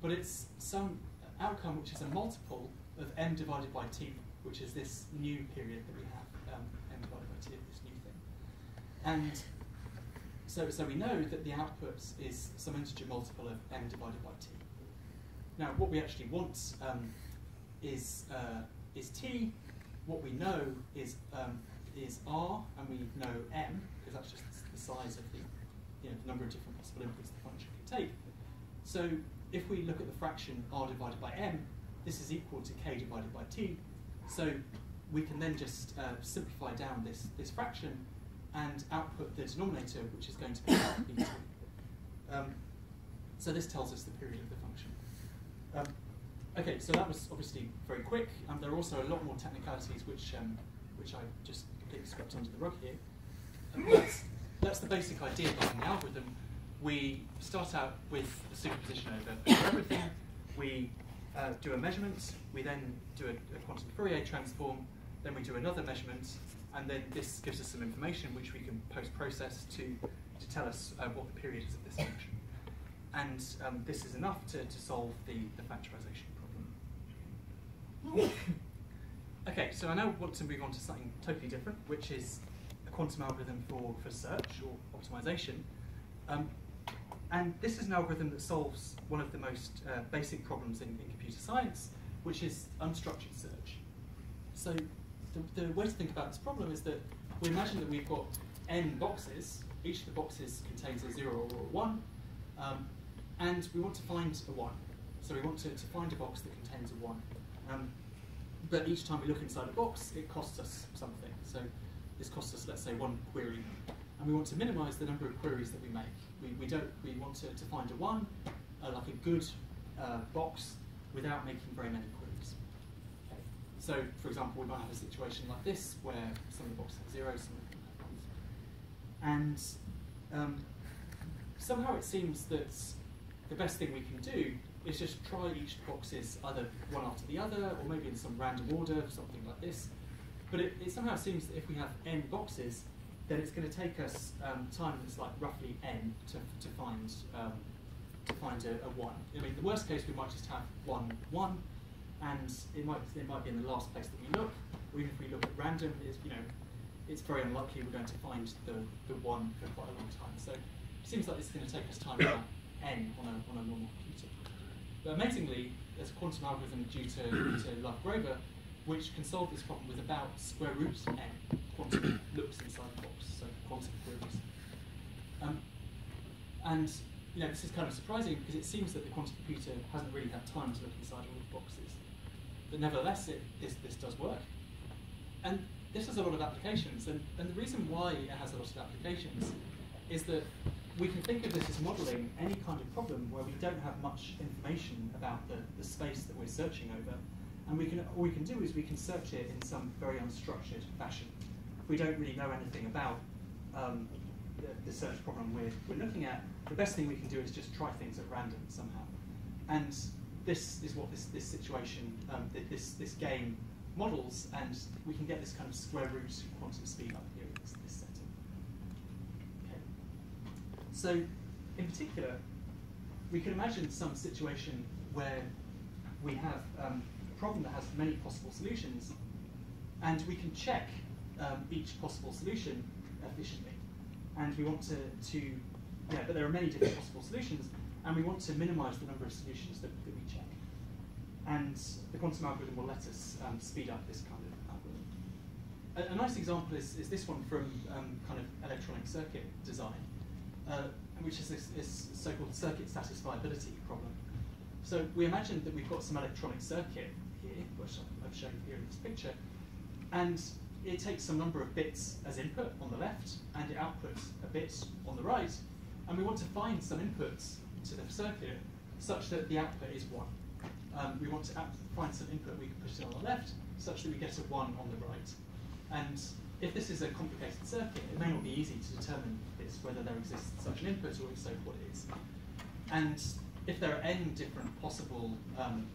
but it's some outcome which is a multiple of m divided by t, which is this new period that we have, um, m divided by t this new thing. And so, so we know that the output is some integer multiple of m divided by t. Now, what we actually want um, is, uh, is t. What we know is, um, is r, and we know m, because that's just the size of the, you know, the number of different possible inputs the function can take. So if we look at the fraction r divided by m, this is equal to k divided by t. So we can then just uh, simplify down this, this fraction and output the denominator, which is going to be (coughs) b2. Um, so this tells us the period of the function. Um, okay, so that was obviously very quick. Um, there are also a lot more technicalities which, um, which I just completely swept under the rug here. Um, that's, that's the basic idea behind the algorithm we start out with a superposition over, everything. We uh, do a measurement, we then do a, a, quantum Fourier transform, then we do another measurement, and then this gives us some information which we can post-process to, to tell us uh, what the period is of this function. And um, this is enough to, to solve the, the factorization problem. (laughs) okay, so I now want to move on to something totally different, which is quantum algorithm for, for search or optimization. Um, and this is an algorithm that solves one of the most uh, basic problems in, in, computer science, which is unstructured search. So the, the, way to think about this problem is that we imagine that we've got n boxes. Each of the boxes contains a 0 or a 1. Um, and we want to find a 1. So we want to, to find a box that contains a 1. Um, but each time we look inside a box, it costs us something. So this costs us, let's say, one query. And we want to minimize the number of queries that we make we, we don't we want to, to find a one, uh, like a good uh, box, without making very many queries. Okay. So, for example, we might have a situation like this where some of the boxes have zeros, some of them have ones. And um, somehow it seems that the best thing we can do is just try each boxes either one after the other, or maybe in some random order, something like this. But it, it somehow seems that if we have n boxes, then it's going to take us um, time that's like roughly n to, to find um, to find a, a, one. I mean, the worst case we might just have one one, and it might it might be in the last place that we look. Or even if we look at random, it's you know it's very unlikely we're going to find the, the one for quite a long time. So it seems like it's going to take us time about n on a on a normal computer. But amazingly, there's a quantum algorithm due to, to Lov Grover which can solve this problem with about square root of n quantum (coughs) loops inside the box, so quantum queries. Um, and you know, this is kind of surprising because it seems that the quantum computer hasn't really had time to look inside all the boxes. But nevertheless, it, this, this does work. And this has a lot of applications, and, and the reason why it has a lot of applications is that we can think of this as modeling any kind of problem where we don't have much information about the, the space that we're searching over, and we can, all we can do is we can search it in some very unstructured fashion. We don't really know anything about um, the, the, search problem we're, we're looking at, the best thing we can do is just try things at random somehow. And this is what this, this situation, um, this, this game models, and we can get this kind of square root quantum speed up here in this, this setting. Okay. So, in particular, we can imagine some situation where we have um, problem that has many possible solutions, and we can check um, each possible solution efficiently. And we want to, to, yeah, but there are many different possible solutions, and we want to minimize the number of solutions that, that we check. And the quantum algorithm will let us um, speed up this kind of algorithm. A, a nice example is, is this one from um, kind of electronic circuit design, uh, which is this, this so-called circuit satisfiability problem. So we imagine that we've got some electronic circuit here, which I've shown here in this picture, and it takes some number of bits as input on the left, and it outputs a bit on the right, and we want to find some inputs to the circuit such that the output is 1 um, we want to find some input we can put it on the left such that we get a 1 on the right. And if this is a complicated circuit, it may not be easy to determine this, whether there exists such an input or if so, what it is. And if there are n different possible um,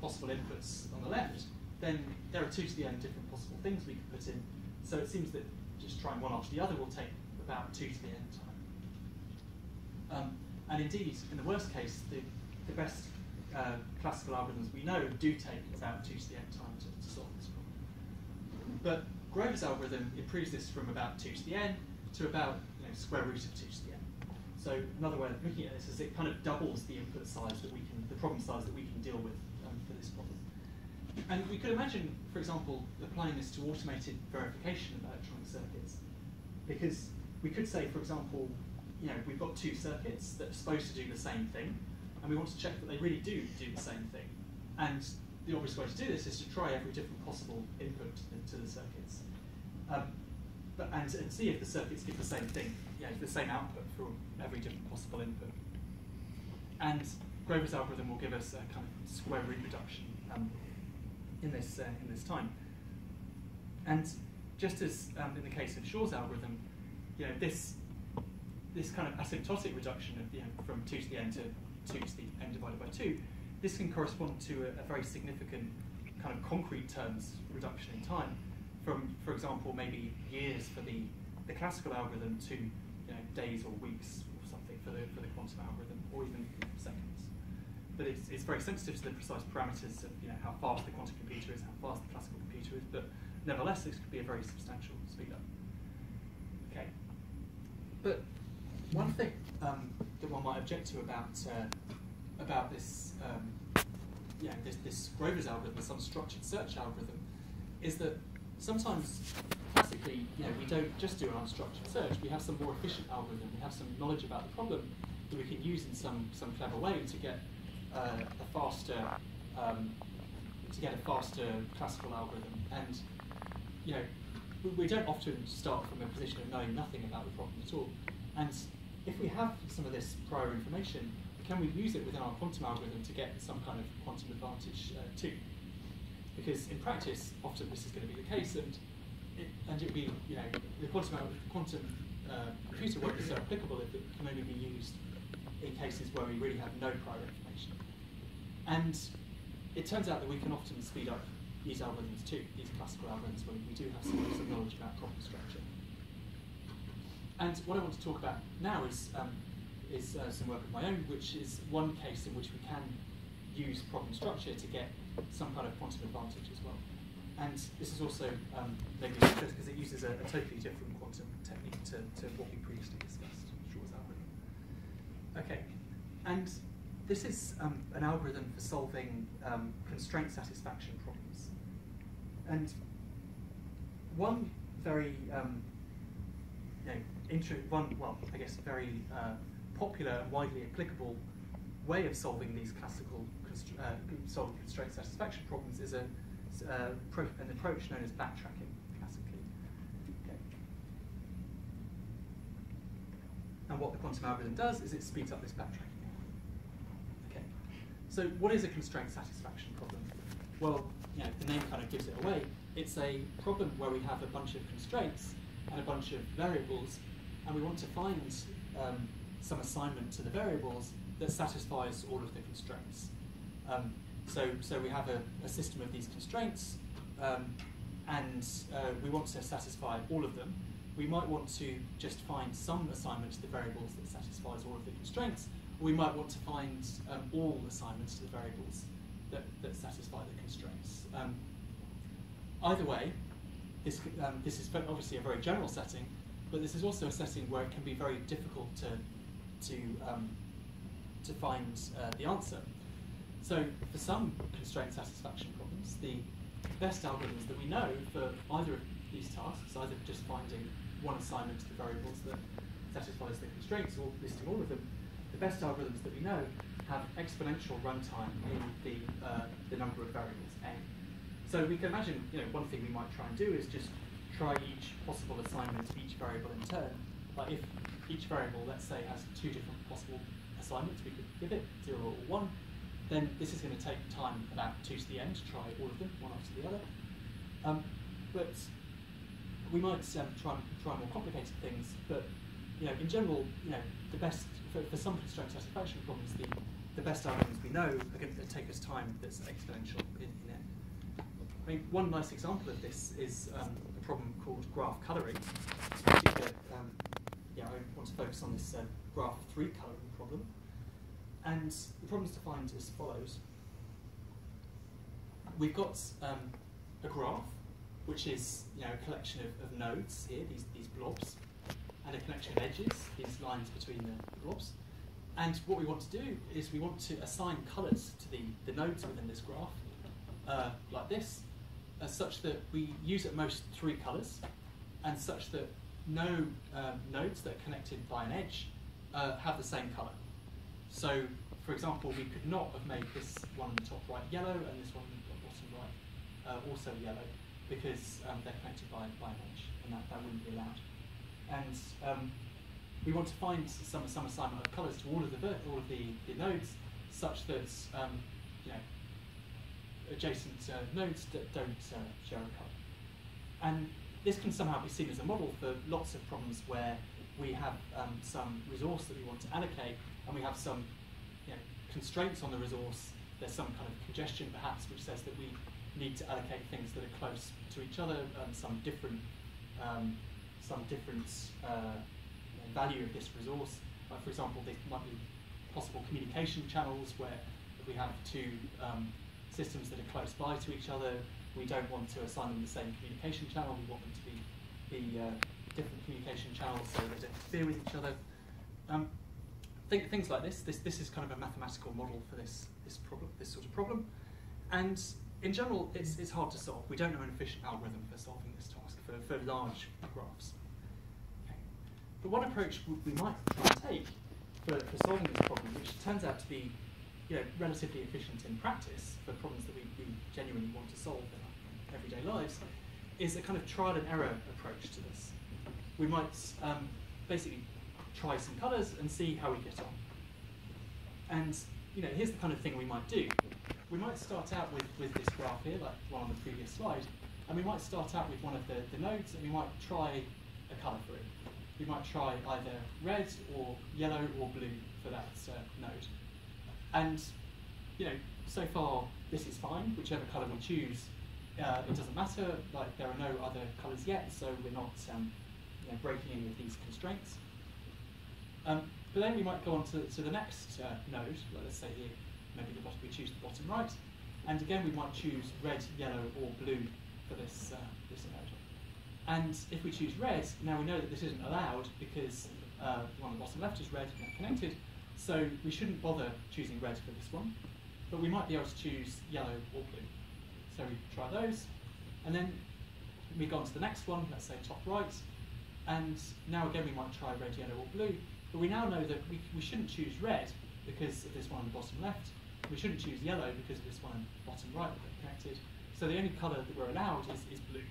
possible inputs on the left, then there are 2 to the n different possible things we could put in. So it seems that just trying one after the other will take about 2 to the n time. Um, and indeed, in the worst case, the, the best uh, classical algorithms we know do take about 2 to the n time to, to solve this problem. But Grover's algorithm improves this from about 2 to the n to about you know, square root of 2 to the n. So another way of looking at this is it kind of doubles the input size that we can, the problem size that we can deal with um, for this problem. And we could imagine, for example, applying this to automated verification of electronic circuits. Because we could say, for example, you know, we've got two circuits that are supposed to do the same thing, and we want to check that they really do do the same thing. And the obvious way to do this is to try every different possible input to the circuits. Um, but, and, and see if the circuits give the same thing, you know, the same output for every different possible input. And Grover's algorithm will give us a kind of square root reduction um, in, this, uh, in this time. And just as um, in the case of Shor's algorithm, you know, this, this kind of asymptotic reduction of, you know, from 2 to the n to 2 to the n divided by 2, this can correspond to a, a, very significant kind of concrete terms reduction in time from, for example, maybe years for the, the classical algorithm to you know, days or weeks or something for the, for the quantum algorithm, or even But it's, it's very sensitive to the precise parameters of you know, how fast the quantum computer is, how fast the classical computer is, but nevertheless, this could be a very substantial speed up. Okay. But one thing um, that one might object to about uh, about this, um, yeah, this, this Grover's algorithm, some structured search algorithm, is that sometimes classically, you know, we don't just do an unstructured search. We have some more efficient algorithm. We have some knowledge about the problem that we can use in some some clever way to get a faster um, to get a faster classical algorithm. And you know, we, don't often start from a position of knowing nothing about the problem at all. And if we have some of this prior information, can we use it within our quantum algorithm to get some kind of quantum advantage uh, too? Because in practice, often this is going to be the case, and it, and it be you know the quantum quantum uh, computer won't be so applicable if it can only be used in cases where we really have no prior information. And it turns out that we can often speed up these algorithms too, these classical algorithms when we do have some, knowledge about problem structure. And what I want to talk about now is, um, is uh, some work of my own, which is one case in which we can use problem structure to get some kind of quantum advantage as well. And this is also um, maybe because it uses a, a, totally different quantum technique to, to what we previously discussed, Shor's algorithm. Okay, and this is um, an algorithm for solving um, constraint satisfaction problems. And one very, um, you know, one, well, I guess very uh, popular and widely applicable way of solving these classical uh, solving constraint satisfaction problems is a, uh, an approach known as backtracking, classically. Okay. And what the quantum algorithm does is it speeds up this backtracking. So what is a constraint satisfaction problem? Well, you know, the name kind of gives it away. It's a problem where we have a bunch of constraints and a bunch of variables, and we want to find um, some assignment to the variables that satisfies all of the constraints. Um, so, so we have a, a, system of these constraints, um, and uh, we want to satisfy all of them. We might want to just find some assignment to the variables that satisfies all of the constraints, we might want to find um, all assignments to the variables that, that satisfy the constraints. Um, either way, this, um, this is obviously a very general setting, but this is also a setting where it can be very difficult to, to, um, to find uh, the answer. So for some constraint satisfaction problems, the best algorithms that we know for either of these tasks, either just finding one assignment to the variables that satisfies the constraints or listing all of them, the best algorithms that we know have exponential runtime in the, uh, the number of variables, n. So we can imagine, you know, one thing we might try and do is just try each possible assignment to each variable in turn. But if each variable, let's say, has two different possible assignments we could give it, 0 or 1, then this is going to take time about 2 to the n to try all of them, one after the other. Um, but we might um, try, try more complicated things, but you know, in general, you know, the best, for, for some constraint satisfaction problems, the, the best algorithms we know are going to take us time that's exponential in, in n. I mean, one nice example of this is um, a problem called graph coloring. Um, yeah, I want to focus on this uh, graph three coloring problem. And the problem is defined as follows. We've got um, a graph, which is you know, a collection of, of nodes here, these, these blobs, and a collection of edges, these lines between the blobs. And what we want to do is we want to assign colours to the, the nodes within this graph, uh, like this, uh, such that we use at most three colours, and such that no um, nodes that are connected by an edge uh, have the same colour. So, for example, we could not have made this one on the top right yellow and this one on the bottom right uh, also yellow because um, they're connected by, by an edge and that, that wouldn't be allowed. And um, we want to find some, some assignment of colours to all of the all of the, the nodes such that um, you know adjacent uh, nodes that don't uh, share a colour. And this can somehow be seen as a model for lots of problems where we have um, some resource that we want to allocate and we have some you know, constraints on the resource. There's some kind of congestion perhaps which says that we need to allocate things that are close to each other and some different um, some different uh, value of this resource. Like for example, there might be possible communication channels where we have two um, systems that are close by to each other. We don't want to assign them the same communication channel. We want them to be, be uh, different communication channels so they don't interfere with each other. Um, think, things like this. This this is kind of a mathematical model for this this problem, this sort of problem, and in general, it's it's hard to solve. We don't know an efficient algorithm for solving this task for, for large graphs. But one approach we might take for, for solving this problem, which turns out to be you know, relatively efficient in practice for problems that we, we genuinely want to solve in our everyday lives, is a kind of trial and error approach to this. We might um, basically try some colours and see how we get on. And you know, here's the kind of thing we might do. We might start out with, with this graph here, like one on the previous slide, and we might start out with one of the, the nodes and we might try a colour for it. We might try either red or yellow or blue for that uh, node. And you know, so far this is fine, whichever colour we choose, uh, it doesn't matter, like there are no other colours yet, so we're not um, you know, breaking any of these constraints. Um, but then we might go on to, to the next uh, node, let's say here, maybe the bottom, we choose the bottom right, and again we might choose red, yellow or blue for this, uh, this node. And if we choose red, now we know that this isn't allowed because uh, the one on the bottom left is red and connected, So we shouldn't bother choosing red for this one, but we might be able to choose yellow or blue. So we try those, and then we go on to the next one, let's say top right, and now again we might try red, yellow or blue, but we now know that we, we shouldn't choose red because of this one on the bottom left, we shouldn't choose yellow because of this one on the bottom right connected, so the only colour that we're allowed is, is blue.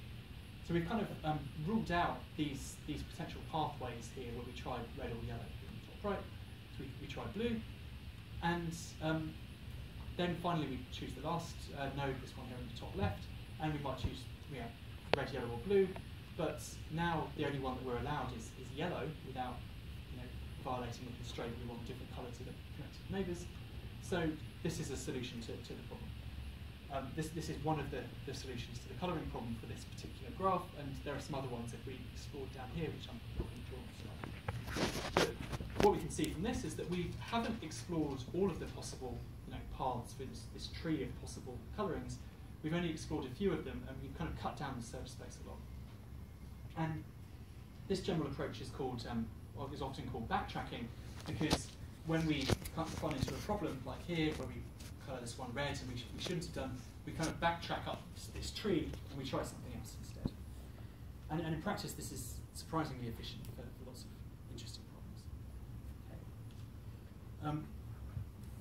So we've kind of um, ruled out these, these potential pathways here where we try red or yellow in the top right, so we, we try blue, and um, then finally we choose the last uh, node, this one here in the top left, and we might choose yeah, red, yellow or blue, but now the only one that we're allowed is, is yellow without you know, violating the constraint, we want different colour to the connected neighbours. So this is a solution to, to the problem. Um, this, this is one of the, the solutions to the colouring problem for this particular graph, and there are some other ones that we explored down here, which I'm not going to draw. But what we can see from this is that we haven't explored all of the possible you know, paths for this, this tree of possible colourings. We've only explored a few of them, and we've kind of cut down the search space a lot. And this general approach is called, um, is often called backtracking, because when we run into a problem like here, where we colour this one red and we, sh we shouldn't have done, we kind of backtrack up this, tree and we try something else instead. And, and in practice, this is surprisingly efficient for, for lots of interesting problems. Okay. Um,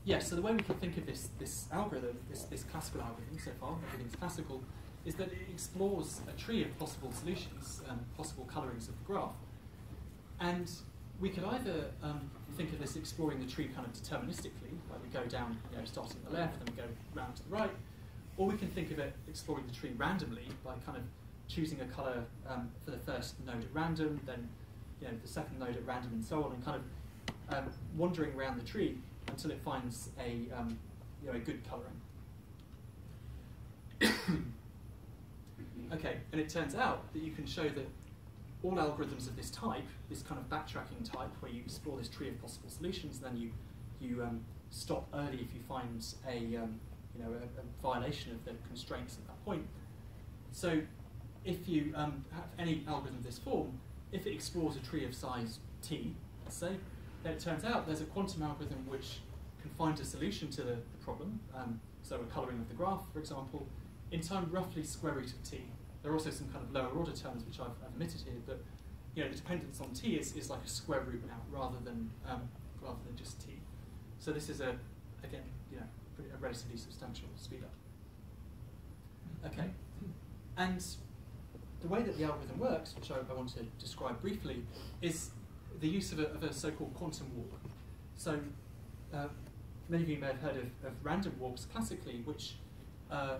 yeah, so the way we can think of this, this algorithm, this, this classical algorithm so far, everything's classical, is that it explores a tree of possible solutions, um, possible colourings of the graph. And we could either um, think of this exploring the tree kind of deterministically, like we go down, you know, starting at the left, then we go round to the right, or we can think of it exploring the tree randomly by kind of choosing a colour um, for the first node at random, then you know, the second node at random, and so on, and kind of um, wandering around the tree until it finds a, um, you know, a good colouring. (coughs) okay, and it turns out that you can show that all algorithms of this type, this kind of backtracking type, where you explore this tree of possible solutions, then you you um, stop early if you find a um, you know a, a, violation of the constraints at that point. So, if you um, have any algorithm of this form, if it explores a tree of size t, let's say, then it turns out there's a quantum algorithm which can find a solution to the, the problem. Um, so, a colouring of the graph, for example, in time roughly square root of t. There are also some kind of lower order terms which I've, omitted here, but you know, the dependence on t is, is like a square root now rather than um, rather than just t. So this is a again, you know, a relatively substantial speed up. Okay, and the way that the algorithm works, which I, I want to describe briefly, is the use of a, of a so-called quantum walk. So uh, many of you may have heard of, of random walks classically, which uh,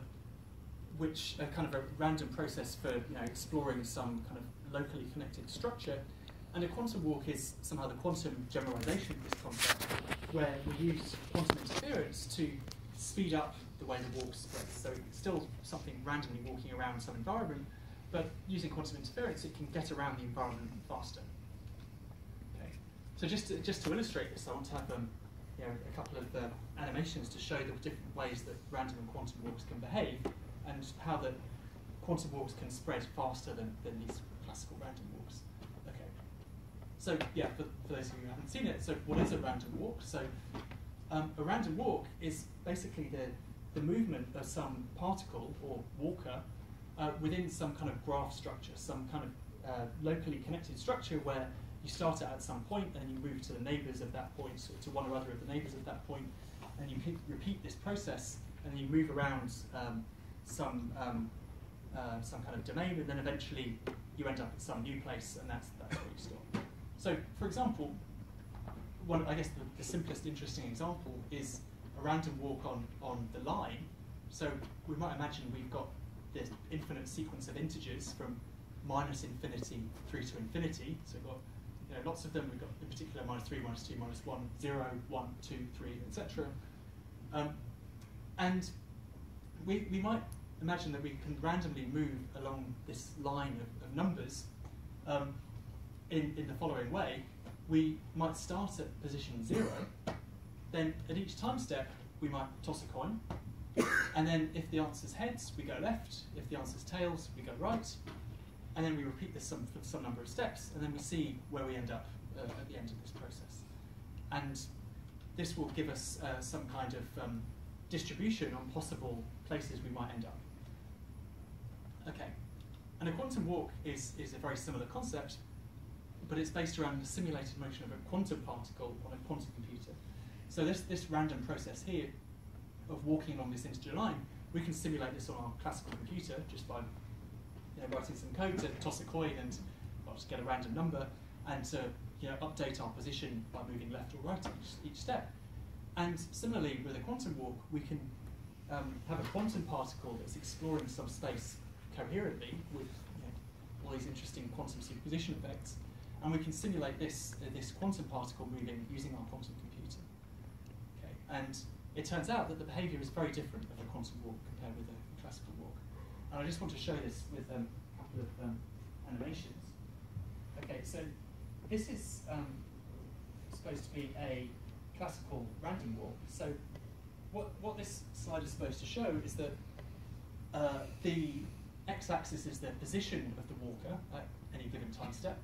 which are kind of a random process for you know, exploring some kind of locally connected structure. And a quantum walk is somehow the quantum generalization of this concept, where we use quantum interference to speed up the way the walk spreads. So it's still something randomly walking around some environment, but using quantum interference, it can get around the environment faster. Okay. So just to, just to illustrate this, I want to have um, you know, a couple of uh, animations to show the different ways that random and quantum walks can behave and how the quantum walks can spread faster than, than these classical random walks. Okay. So yeah, for, for those of you who haven't seen it, so what is a random walk? So um, a random walk is basically the, the movement of some particle or walker uh, within some kind of graph structure, some kind of uh, locally connected structure where you start at some point and you move to the neighbours of that point, or to one or other of the neighbours of that point, and you repeat this process and you move around um, some um, uh, some kind of domain, and then eventually you end up at some new place, and that's that's where you stop. So, for example, one I guess the, the simplest interesting example is a random walk on on the line. So we might imagine we've got this infinite sequence of integers from minus infinity through to infinity. So we've got you know, lots of them. We've got in particular minus 3, minus 2, minus 1, 0, 1, 2, 3, etc. Um, and we, we might imagine that we can randomly move along this line of, of numbers um, in, in the following way. We might start at position zero, then at each time step we might toss a coin, and then if the answer's heads, we go left, if the answer's tails, we go right, and then we repeat this some, some number of steps, and then we see where we end up uh, at the end of this process. And this will give us uh, some kind of um, distribution on possible places we might end up. Okay, and a quantum walk is, is a very similar concept, but it's based around the simulated motion of a quantum particle on a quantum computer. So this, this random process here of walking along this integer line, we can simulate this on our classical computer just by you know, writing some code to toss a coin and well, just get a random number and to you know, update our position by moving left or right each, each step. And similarly, with a quantum walk, we can um, have a quantum particle that's exploring some space coherently with you know, all these interesting quantum superposition effects, and we can simulate this, uh, this quantum particle moving using our quantum computer. Okay, and it turns out that the behavior is very different of a quantum walk compared with a classical walk. And I just want to show this with um, a couple of um, animations. Okay, so this is um, supposed to be a classical random walk. So what, what this slide is supposed to show is that uh, the x-axis is the position of the walker at any given time step,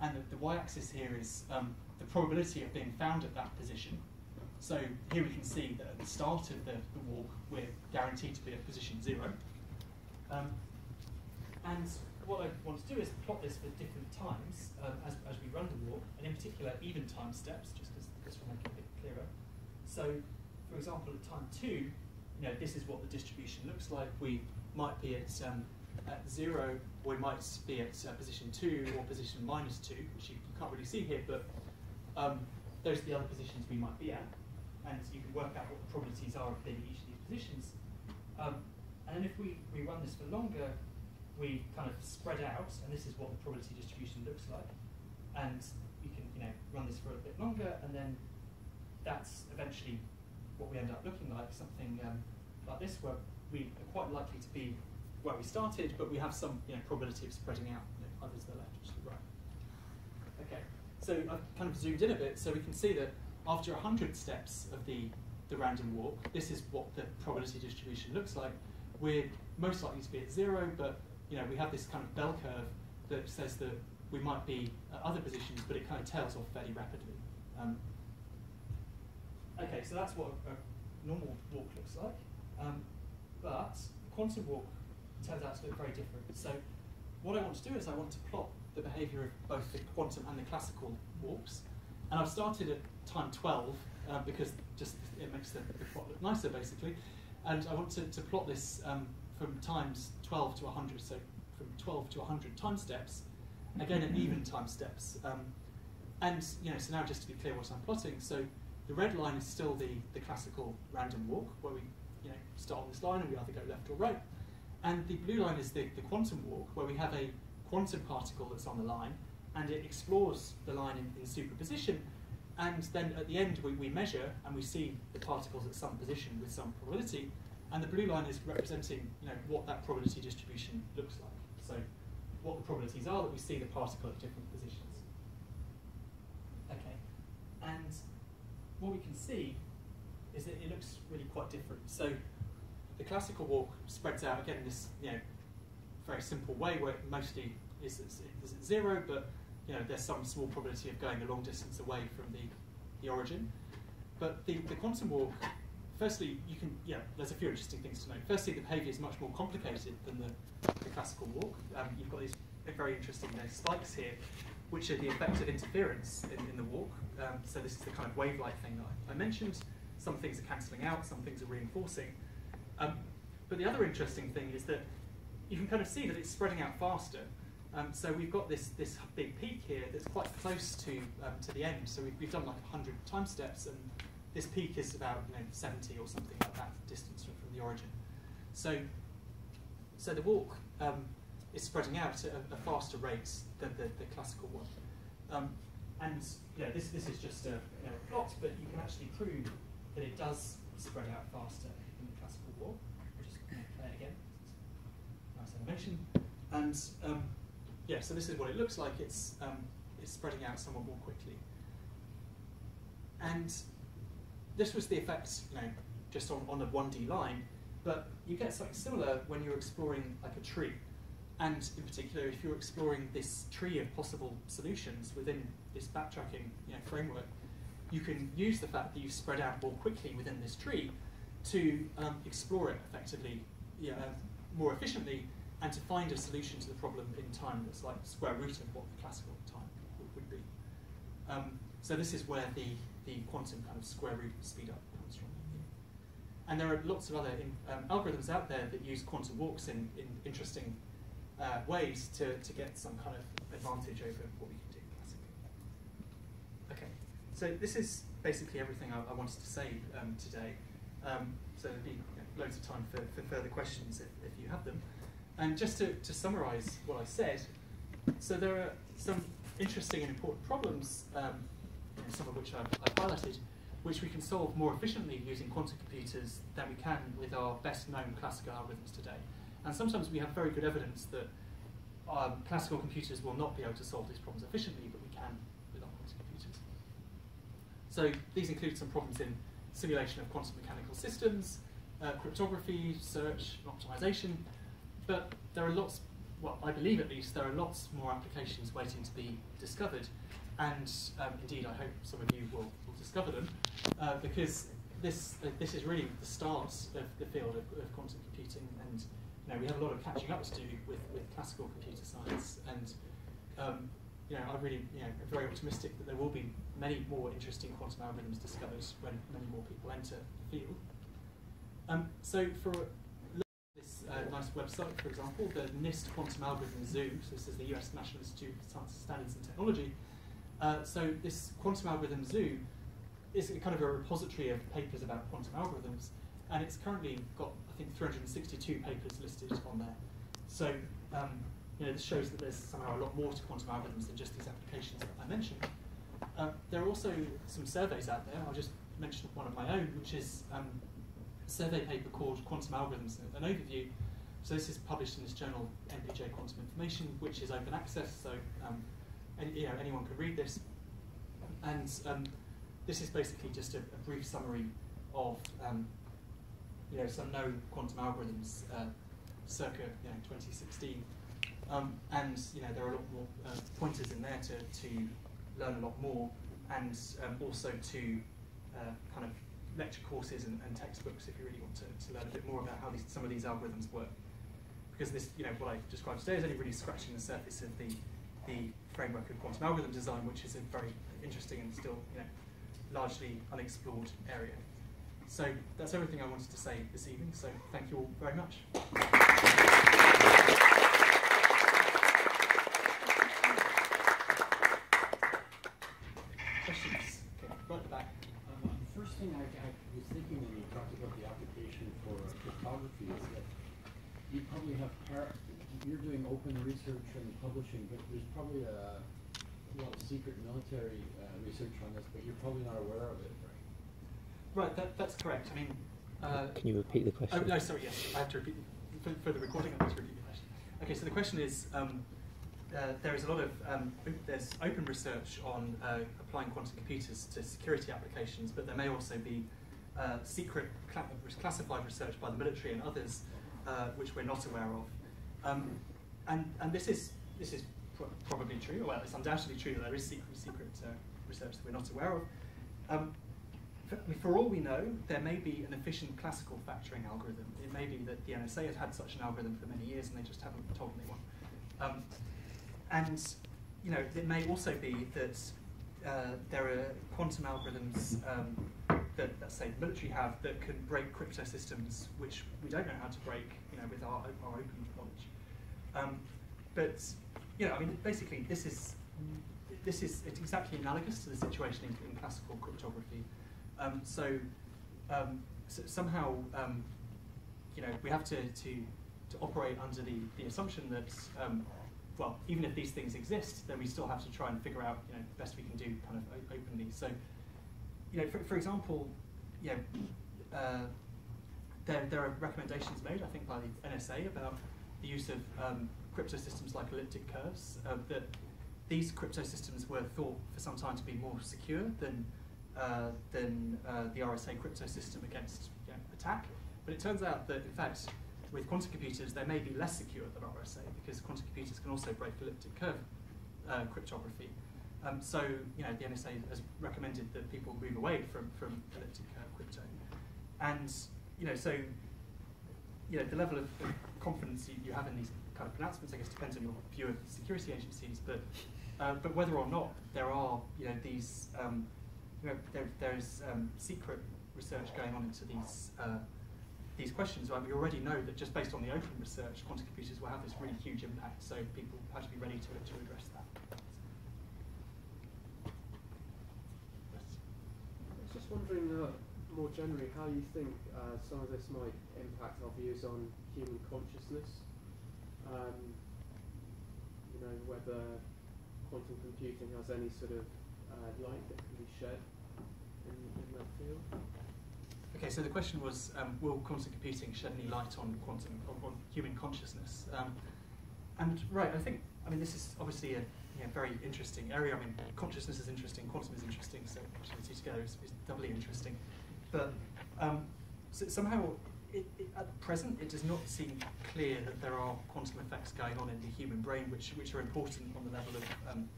and the, the y-axis here is um, the probability of being found at that position. So here we can see that at the start of the, the walk, we're guaranteed to be at position zero. Um, and what I want to do is plot this for different times um, as, as we run the walk, and in particular even time steps, just because this will make it a bit clearer. So, for example, at time two, you know, this is what the distribution looks like. We might be at, um, at zero, we might be at uh, position two or position minus two, which you, can't really see here, but um, those are the other positions we might be at. And you can work out what the probabilities are of being each of these positions. Um, and if we, we run this for longer, we kind of spread out, and this is what the probability distribution looks like. And you can you know run this for a bit longer, and then that's eventually what we end up looking like, something um, like this, where we are quite likely to be where we started, but we have some you know, probability of spreading out, you know, either to the left to the right. Okay, so I've kind of zoomed in a bit, so we can see that after 100 steps of the, the random walk, this is what the probability distribution looks like. We're most likely to be at zero, but you know, we have this kind of bell curve that says that we might be at other positions, but it kind of tails off fairly rapidly. Um, okay, so that's what a, a normal walk looks like. Um, but quantum walk turns out to look very different. So what I want to do is I want to plot the behavior of both the quantum and the classical walks. And I've started at time 12 uh, because just it makes the, the, plot look nicer, basically. And I want to, to plot this um, from times 12 to 100, so from 12 to 100 time steps, again at even time steps. Um, and you know, so now just to be clear what I'm plotting, so the red line is still the, the classical random walk, where we you know, start on this line and we either go left or right. And the blue line is the, the quantum walk, where we have a quantum particle that's on the line, and it explores the line in, in superposition, and then at the end we, we measure and we see the particles at some position with some probability, and the blue line is representing you know, what that probability distribution looks like. So what the probabilities are that we see the particle at different positions. Okay, and what we can see is that it looks really quite different. So the classical walk spreads out again in this you know, very simple way where it mostly is, at zero, but you know, there's some small probability of going a long distance away from the, the origin. But the, the quantum walk firstly, you can, yeah, there's a few interesting things to note. Firstly, the behavior is much more complicated than the, the classical walk. Um, you've got these very interesting you know, spikes here, which are the effect of interference in, in the walk. Um, so this is the kind of wave-like thing that I, I, mentioned. Some things are cancelling out, some things are reinforcing. Um, but the other interesting thing is that you can kind of see that it's spreading out faster. Um, so we've got this, this big peak here that's quite close to, um, to the end. So we've, we've done like 100 time steps, and this peak is about you know, 70 or something like that distance from, from the origin. So, so the walk um, is spreading out at a, a, faster rate than the, the classical one. Um, and yeah, this, this is just a know, plot, but you can actually prove that it does spread out faster just play it again. Nice animation. And um, yeah, so this is what it looks like. It's, um, it's spreading out somewhat more quickly. And this was the effect, you know, just on, on a 1D line, but you get something similar when you're exploring like a tree. And in particular, if you're exploring this tree of possible solutions within this backtracking you know, framework, you can use the fact that you've spread out more quickly within this tree to um, explore it effectively, yeah, more efficiently, and to find a solution to the problem in time that's like square root of what the classical time would, would be. Um, so this is where the, the quantum kind of square root speed up comes from. And there are lots of other in, um, algorithms out there that use quantum walks in, in interesting uh, ways to, to get some kind of advantage over what we can do classically. Okay, so this is basically everything I, I wanted to say um, today. Um, so there'll be you know, loads of time for, for further questions if, if you have them. And just to, to summarize what I said, so there are some interesting and important problems, um, some of which I've, I've, highlighted, which we can solve more efficiently using quantum computers than we can with our best known classical algorithms today. And sometimes we have very good evidence that um, classical computers will not be able to solve these problems efficiently, but we can with our quantum computers. So these include some problems in simulation of quantum mechanical systems, uh, cryptography, search, and optimization, but there are lots, well, I believe at least, there are lots more applications waiting to be discovered. And um, indeed, I hope some of you will, will discover them, uh, because this, uh, this is really the start of the field of, of, quantum computing. And you know, we have a lot of catching up to do with, with classical computer science. And um, you know, I'm really you know, very optimistic that there will be many more interesting quantum algorithms discovered when many more people enter the field. Um, so for uh, nice website, for example, the NIST Quantum Algorithm Zoo, so this is the US National Institute of Standards and Technology. Uh, so this Quantum Algorithm Zoo is kind of a repository of papers about quantum algorithms, and it's currently got, I think, 362 papers listed on there. So um, you know, this shows that there's somehow a lot more to quantum algorithms than just these applications that I mentioned. Uh, there are also some surveys out there. I'll just mention one of my own, which is um, survey paper called Quantum Algorithms, an overview. So this is published in this journal, NPJ Quantum Information, which is open access, so um, any, you know, anyone can read this. And um, this is basically just a, a brief summary of um, you know, some known quantum algorithms uh, circa you know, 2016. Um, and you know, there are a lot more uh, pointers in there to, to learn a lot more and um, also to uh, kind of lecture courses and, and, textbooks if you really want to, to learn a bit more about how these, some of these algorithms work. Because this, you know, what I described today is only really scratching the surface of the, the framework of quantum algorithm design, which is a very interesting and still, you know, largely unexplored area. So that's everything I wanted to say this evening, so thank you all very much. thing I, I, was thinking when you talked about the application for cryptography is that you probably have par you're doing open research and publishing, but there's probably a, a lot of secret military uh, research on this, but you're probably not aware of it, right? Right, that, that's correct. I mean, uh, can you repeat the question? Oh, no, sorry, yes, I have to repeat for, for the recording. I have to repeat the question. Okay, so the question is. Um, uh, there is a lot of um, there's open research on uh, applying quantum computers to security applications, but there may also be uh, secret cl classified research by the military and others uh, which we're not aware of. Um, and and this is this is pr probably true. Well, it's undoubtedly true that there is secret secret uh, research that we're not aware of. Um, for, for, all we know, there may be an efficient classical factoring algorithm. It may be that the NSA has had such an algorithm for many years and they just haven't told anyone. Um, and you know, it may also be that uh, there are quantum algorithms um, that, let's say, the military have that can break crypto systems, which we don't know how to break, you know, with our, our open knowledge. Um, but, you know, I mean, basically, this is this is exactly analogous to the situation in, in classical cryptography. Um, so, um, so, somehow, um, you know, we have to, to, to operate under the, the assumption that um, well, even if these things exist, then we still have to try and figure out, you know, the best we can do kind of openly. So, you know, for, for example, you know, uh, there, there are recommendations made, I think, by the NSA about the use of um, crypto systems like elliptic curves, uh, that these crypto systems were thought for some time to be more secure than, uh, than uh, the RSA crypto system against you know, attack. But it turns out that, in fact, with quantum computers, they may be less secure than RSA because quantum computers can also break elliptic curve uh, cryptography. Um, so, you know, the NSA has recommended that people move away from, from elliptic curve crypto. And, you know, so, you know, the level of confidence you, you have in these kind of pronouncements, I guess, depends on your view of security agencies. But, uh, but whether or not there are, you know, these, um, you know, there, there's um, secret research going on into these uh, these questions. Right? We already know that just based on the open research, quantum computers will have this really huge impact. So people have to be ready to, to address that. I was just wondering uh, more generally how you think uh, some of this might impact our views on human consciousness. Um, you know, whether quantum computing has any sort of uh, light that can be shed in, in that field. Okay, so the question was, um, will quantum computing shed any light on quantum on, on human consciousness? Um, and right, I think, I mean, this is obviously a know, very interesting area. I mean, consciousness is interesting, quantum is interesting, so two together is, is doubly interesting. But um, so somehow, it, it, at present, it does not seem clear that there are quantum effects going on in the human brain, which which are important on the level of um,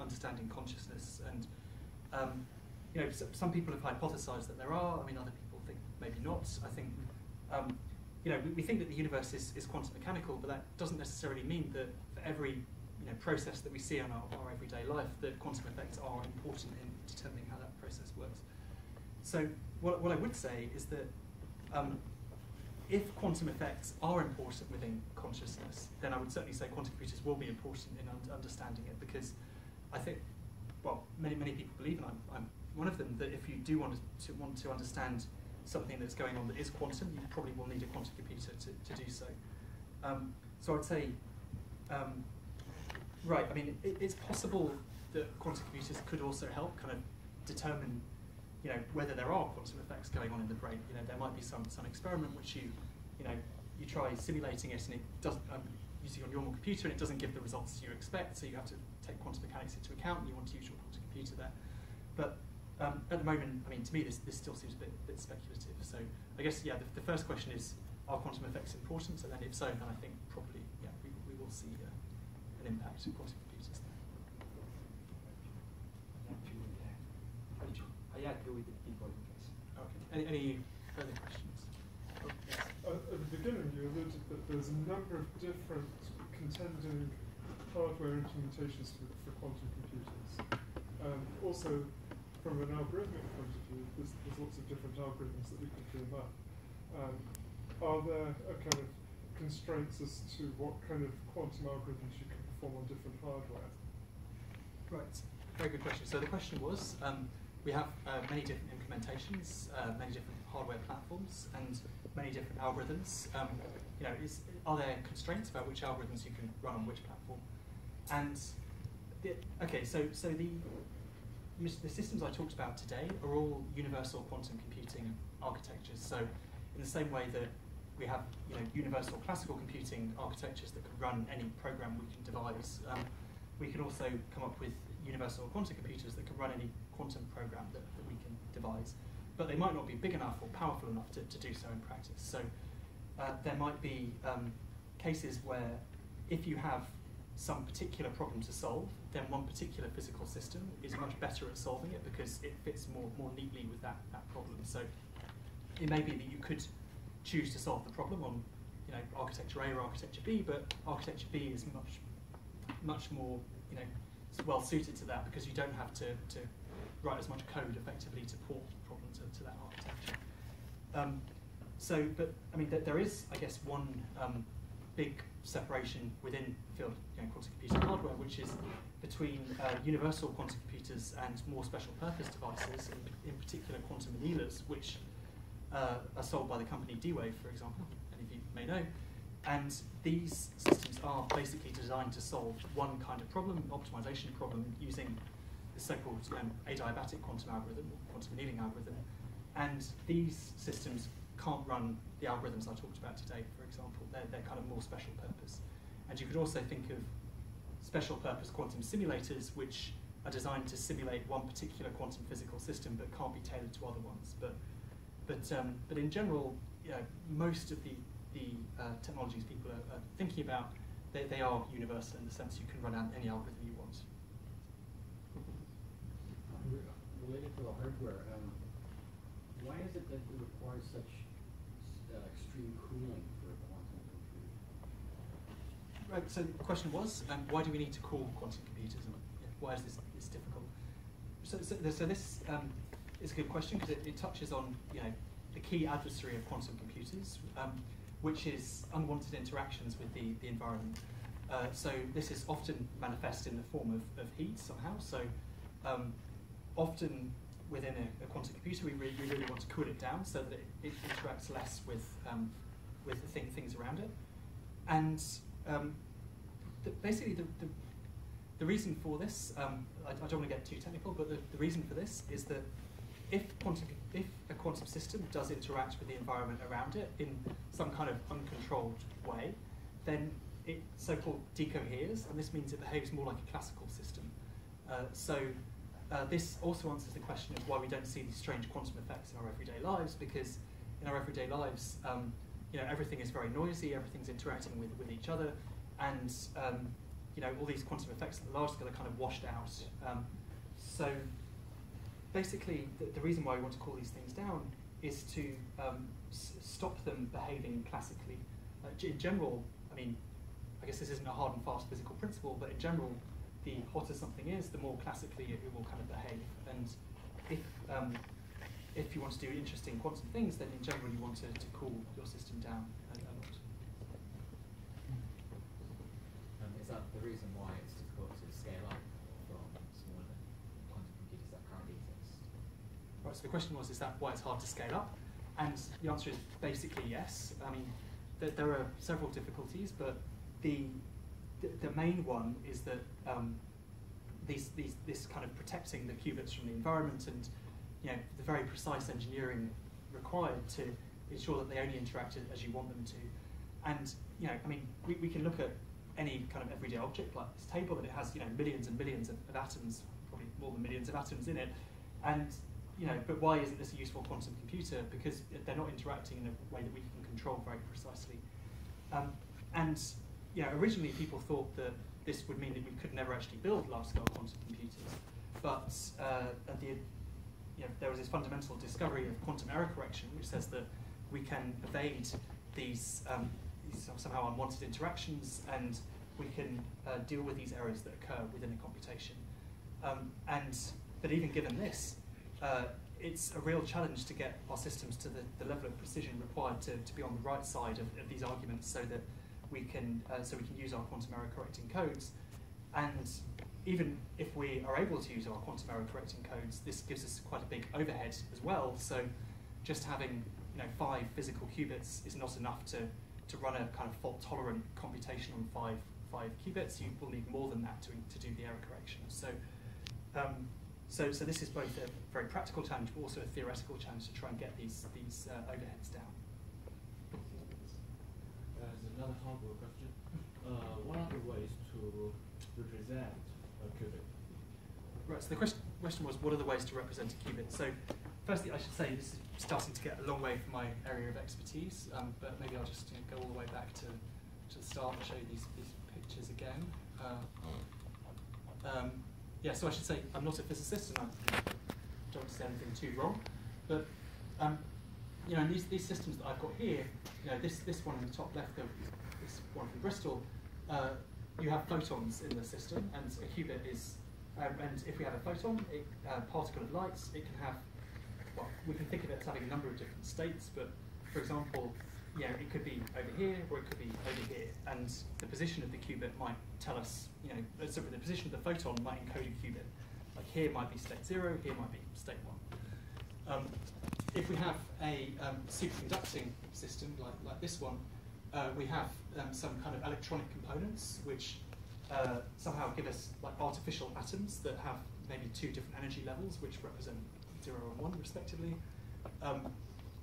understanding consciousness. And um, you know, s- some people have hypothesized that there are. I mean, other people think maybe not. I think, um, you know, we, we think that the universe is, is quantum mechanical, but that doesn't necessarily mean that for every you know, process that we see in our, our everyday life, the quantum effects are important in determining how that process works. So what, what I would say is that um, if quantum effects are important within consciousness, then I would certainly say quantum computers will be important in un- understanding it because I think, well, many many people believe, and I'm, I'm one of them, that if you do want to want to understand something that's going on that is quantum, you probably will need a quantum computer to, to do so. Um, so I'd say, um, right, I mean, it, it's possible that quantum computers could also help kind of determine you know, whether there are quantum effects going on in the brain. You know, there might be some, some experiment which you, you know, you try simulating it and it doesn't, um, using your normal computer and it doesn't give the results you expect, so you have to take quantum mechanics into account and you want to use your quantum computer there. But um, at the moment, I mean, to me, this, this still seems a bit, bit speculative. So I guess, yeah, the, the first question is, are quantum effects important? So then if so, then I think probably, yeah, we, we will see uh, an impact of quantum computers there. I agree with the people in case. Okay. Any, any further questions? Oh, yes. Uh, at the beginning, you alluded that there's a number of different contending hardware implementations for, for quantum computers. Um, also, from an algorithmic point of view, there's, there's lots of different algorithms that we could dream up. Um, are there a kind of constraints as to what kind of quantum algorithms you can perform on different hardware? Right, very good question. So the question was, um, we have uh, many different implementations, uh, many different hardware platforms, and many different algorithms. Um, you know, is, are there constraints about which algorithms you can run on which platform? And the, okay, so so the the systems I talked about today are all universal quantum computing architectures. So in the same way that we have you know universal classical computing architectures that can run any program we can devise. Um, we can also come up with universal quantum computers that can run any quantum program that, that we can devise. But they might not be big enough or powerful enough to, to do so in practice. So uh, there might be um, cases where if you have some particular problem to solve, then one particular physical system is much better at solving it because it fits more, more neatly with that, that problem. So it may be that you could choose to solve the problem on you know, architecture A or architecture B, but architecture B is much much more you know well suited to that because you don't have to, to write as much code effectively to port the problem to, to that architecture. Um, so, but I mean, th- there is, I guess, one um, big separation within the field of you know, quantum computing hardware, which is between uh, universal quantum computers and more special purpose devices, in, in particular quantum annealers, which uh, are sold by the company D-Wave, for example, any of you may know. And these systems are basically designed to solve one kind of problem, an optimization problem, using the so-called um, adiabatic quantum algorithm, or quantum annealing algorithm. And these systems can't run the algorithms I talked about today, for example. They're, they're kind of more special purpose. And you could also think of special purpose quantum simulators, which are designed to simulate one particular quantum physical system, but can't be tailored to other ones. But, but, um, but in general, you know, most of the the uh, technologies people are, are thinking about, they, they are universal in the sense you can run out any algorithm you want. related to the hardware, um, why is it that it requires such uh, extreme cooling for a quantum computer? Right, so the question was, um, why do we need to cool quantum computers and why is this, this difficult? So, so, so this um, is a good question because it, it touches on you know, the key adversary of quantum computers, um, which is unwanted interactions with the, the environment. Uh, so this is often manifest in the form of, of heat somehow. So um, often within a, a, quantum computer, we really, we really want to cool it down so that it, it interacts less with, um, with the thing, things around it. And um, the, basically, the, the, the, reason for this, um, I, I, don't want to get too technical, but the, the reason for this is that if, quantum, if a quantum system does interact with the environment around it in some kind of uncontrolled way, then it so-called decoheres, and this means it behaves more like a classical system. Uh, so uh, this also answers the question of why we don't see these strange quantum effects in our everyday lives, because in our everyday lives, um, you know, everything is very noisy, everything's interacting with, with each other, and um, you know, all these quantum effects at the large scale are kind of washed out. Um, so basically, the, the, reason why we want to call these things down is to um, stop them behaving classically. Uh, in general, I mean, I guess this isn't a hard and fast physical principle, but in general, the hotter something is, the more classically it, it will kind of behave. And if um, if you want to do interesting quantum things, then in general you want to, to cool your system down a, lot. Is that the reason why it's difficult to scale up from smaller quantum computers that currently exist? So the question was, is that why it's hard to scale up? And the answer is basically yes. I mean, th there are several difficulties, but the, the, the main one is that um, these, these, this kind of protecting the qubits from the environment and you know, the very precise engineering required to ensure that they only interact as you want them to. And you know, I mean, we, we can look at any kind of everyday object like this table and it has you know millions and millions of, of atoms, probably more than millions of atoms in it. And you know, but why isn't this a useful quantum computer? Because they're not interacting in a way that we can control very precisely. Um, and you know, originally people thought that this would mean that we could never actually build large-scale quantum computers. But uh, the, you know, there was this fundamental discovery of quantum error correction, which says that we can evade these, um, these somehow unwanted interactions, and we can uh, deal with these errors that occur within a computation. Um, and but even given this, uh, it's a real challenge to get our systems to the, the level of precision required to, to be on the right side of, of these arguments so that we can uh, so we can use our quantum error correcting codes. And even if we are able to use our quantum error correcting codes, this gives us quite a big overhead as well. So just having you know five physical qubits is not enough to to run a kind of fault tolerant computation on five five qubits. You will need more than that to to do the error correction. So. Um, so, so this is both a very practical challenge, but also a theoretical challenge to try and get these these uh, overheads down There's another hardware question. Uh, what are the ways to represent a qubit? Right, so the question, question was, what are the ways to represent a qubit? So firstly, I should say this is starting to get a long way from my area of expertise, um, but maybe I'll just you know, go all the way back to, to the start and show you these, these pictures again. Uh, um, yeah, so I should say I'm not a physicist and I don't say anything too wrong, but um, you know, these, these systems that I've got here, you know, this, this one in the top left, this one from Bristol, uh, you have photons in the system, and a qubit is, um, and if we have a photon, a uh, particle of light, it can have, well, we can think of it as having a number of different states, but for example, you know, it could be over here, or it could be over here, and the position of the qubit might tell us, you know, uh, so the position of the photon might encode a qubit. Like here might be state zero, here might be state one. Um, if we have a um, superconducting system like, like this one, uh, we have um, some kind of electronic components which uh, somehow give us like artificial atoms that have maybe two different energy levels which represent 0 and 1 respectively. Um,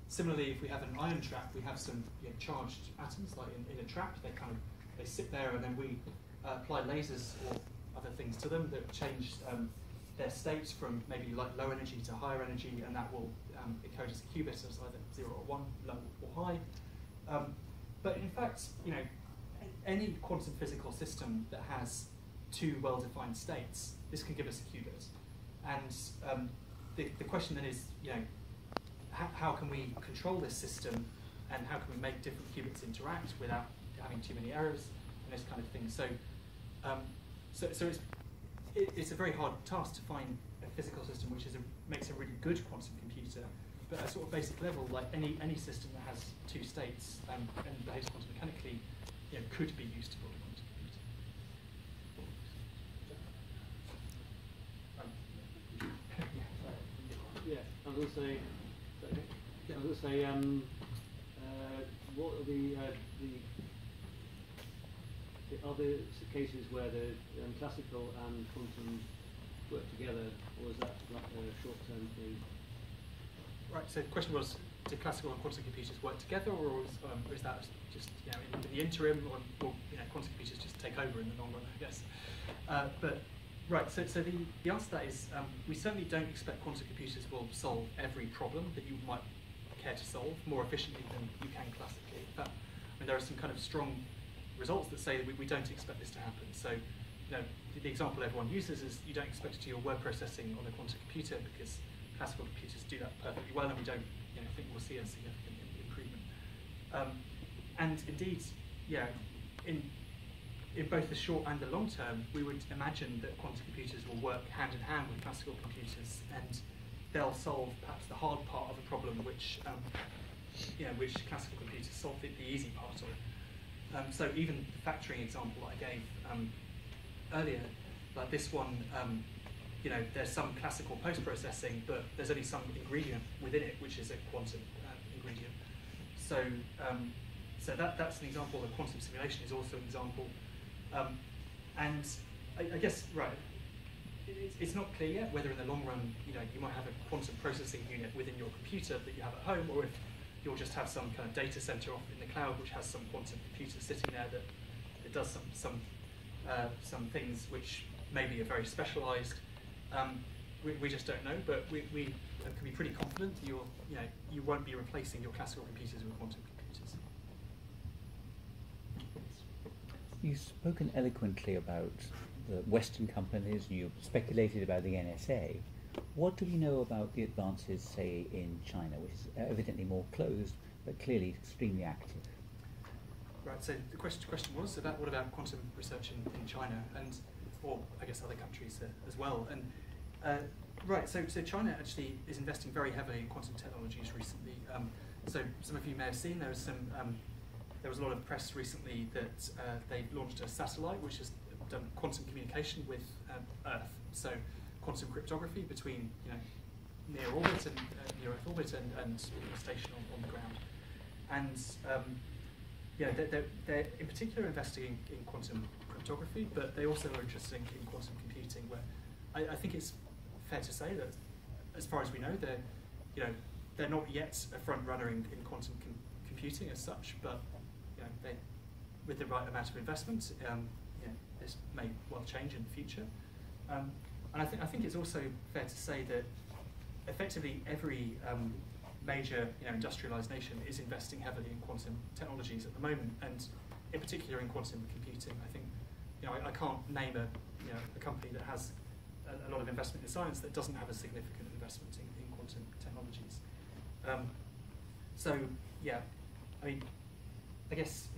similarly, if we have an ion trap, we have some you know, charged atoms like in, in, a trap. They kind of they sit there and then we uh, apply lasers or other things to them that change um, their states from maybe like low energy to higher energy, and that will um, encode as a qubit as either zero or one, low or high. Um, but in fact, you know, any quantum physical system that has two well-defined states, this can give us a qubit. And um, the, the question then is, you know, how, can we control this system and how can we make different qubits interact without having too many errors and this kind of thing. So, um, so, so it's, it, it's a very hard task to find a physical system which is a, makes a really good quantum computer. But at a sort of basic level, like any, any system that has two states um, and behaves quantum mechanically, you know, could be used to build a quantum computer. (laughs) Um, (laughs) Yeah, I was going to say, I was going to say, um, uh, what are the, uh, the, the other cases where the um, classical and quantum work together, or is that like a short-term thing? Right, so the question was, do classical and quantum computers work together, or is, um, is that just you know, in, the interim, or, or you know, quantum computers just take over in the long run, I guess? Uh, but right, so, so the, the answer to that is um, we certainly don't expect quantum computers will solve every problem that you might care to solve more efficiently than you can classically. But I mean, there are some kind of strong results that say that we, we don't expect this to happen. So, you know, the, the example everyone uses is you don't expect to do your word processing on a quantum computer because classical computers do that perfectly well, and we don't you know, think we'll see a significant improvement. Um, and indeed, yeah, in in both the short and the long term, we would imagine that quantum computers will work hand in hand with classical computers, and they'll solve perhaps the hard part of a problem which um, you know, which classical computers solve the, easy part of. Um, so even the factoring example I gave um, earlier, like this one, um, you know, there's some classical post-processing, but there's only some ingredient within it, which is a quantum uh, ingredient. So, um, so that, that's an example. The quantum simulation is also an example. Um, and I, I guess, right, it's, not clear yet whether in the long run, you know, you might have a quantum processing unit within your computer that you have at home, or if you'll just have some kind of data center off in the cloud which has some quantum computer sitting there that, that does some some uh, some things which maybe are very specialized. Um, we, we just don't know, but we, we can be pretty confident that you'll, you know, you won't be replacing your classical computers with quantum computers. You've spoken eloquently about Western companies, you speculated about the NSA. What do we know about the advances, say, in China, which is evidently more closed, but clearly extremely active? Right. So the question question was about what about quantum research in, in China and, or I guess other countries uh, as well. And uh, right. So so China actually is investing very heavily in quantum technologies recently. Um, so some of you may have seen there was some. Um, there was a lot of press recently that uh, they launched a satellite which has done quantum communication with um, Earth. So quantum cryptography between you know near orbit and uh, near Earth orbit and, and station on, on the ground. And um, yeah, they're, they're, they're in particular investing in, quantum cryptography, but they also are interested in, in quantum computing. Where I, I think it's fair to say that, as far as we know, they're you know they're not yet a front runner in, in quantum com- computing as such, but you know they with the right amount of investment, um, this may well change in the future. Um, and I think I think it's also fair to say that effectively every um, major you know, industrialized nation is investing heavily in quantum technologies at the moment, and in particular in quantum computing. I think you know I, I can't name a you know a company that has a, a, lot of investment in science that doesn't have a significant investment in, in quantum technologies. Um, so yeah, I mean, I guess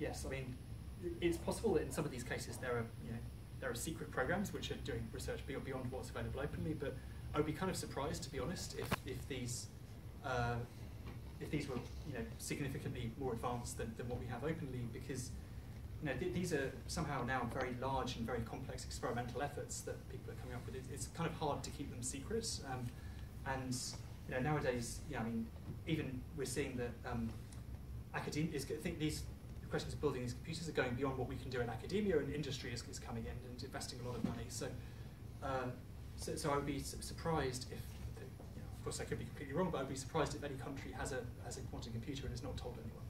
yes, I mean it's possible that in some of these cases there are you know there are secret programs which are doing research beyond, what's available openly, but I would be kind of surprised, to be honest, if, if these uh, if these were you know significantly more advanced than, than what we have openly, because you know th- these are somehow now very large and very complex experimental efforts that people are coming up with. It, it's kind of hard to keep them secret, um, and you know nowadays, yeah, I mean, even we're seeing that um, academia is. I think these questions of building these computers are going beyond what we can do in academia, and industry is, is coming in and investing a lot of money. So. Uh, so, so I would be surprised if, the, you know, of course I could be completely wrong, but I'd be surprised if any country has a, has a quantum computer and has not told anyone.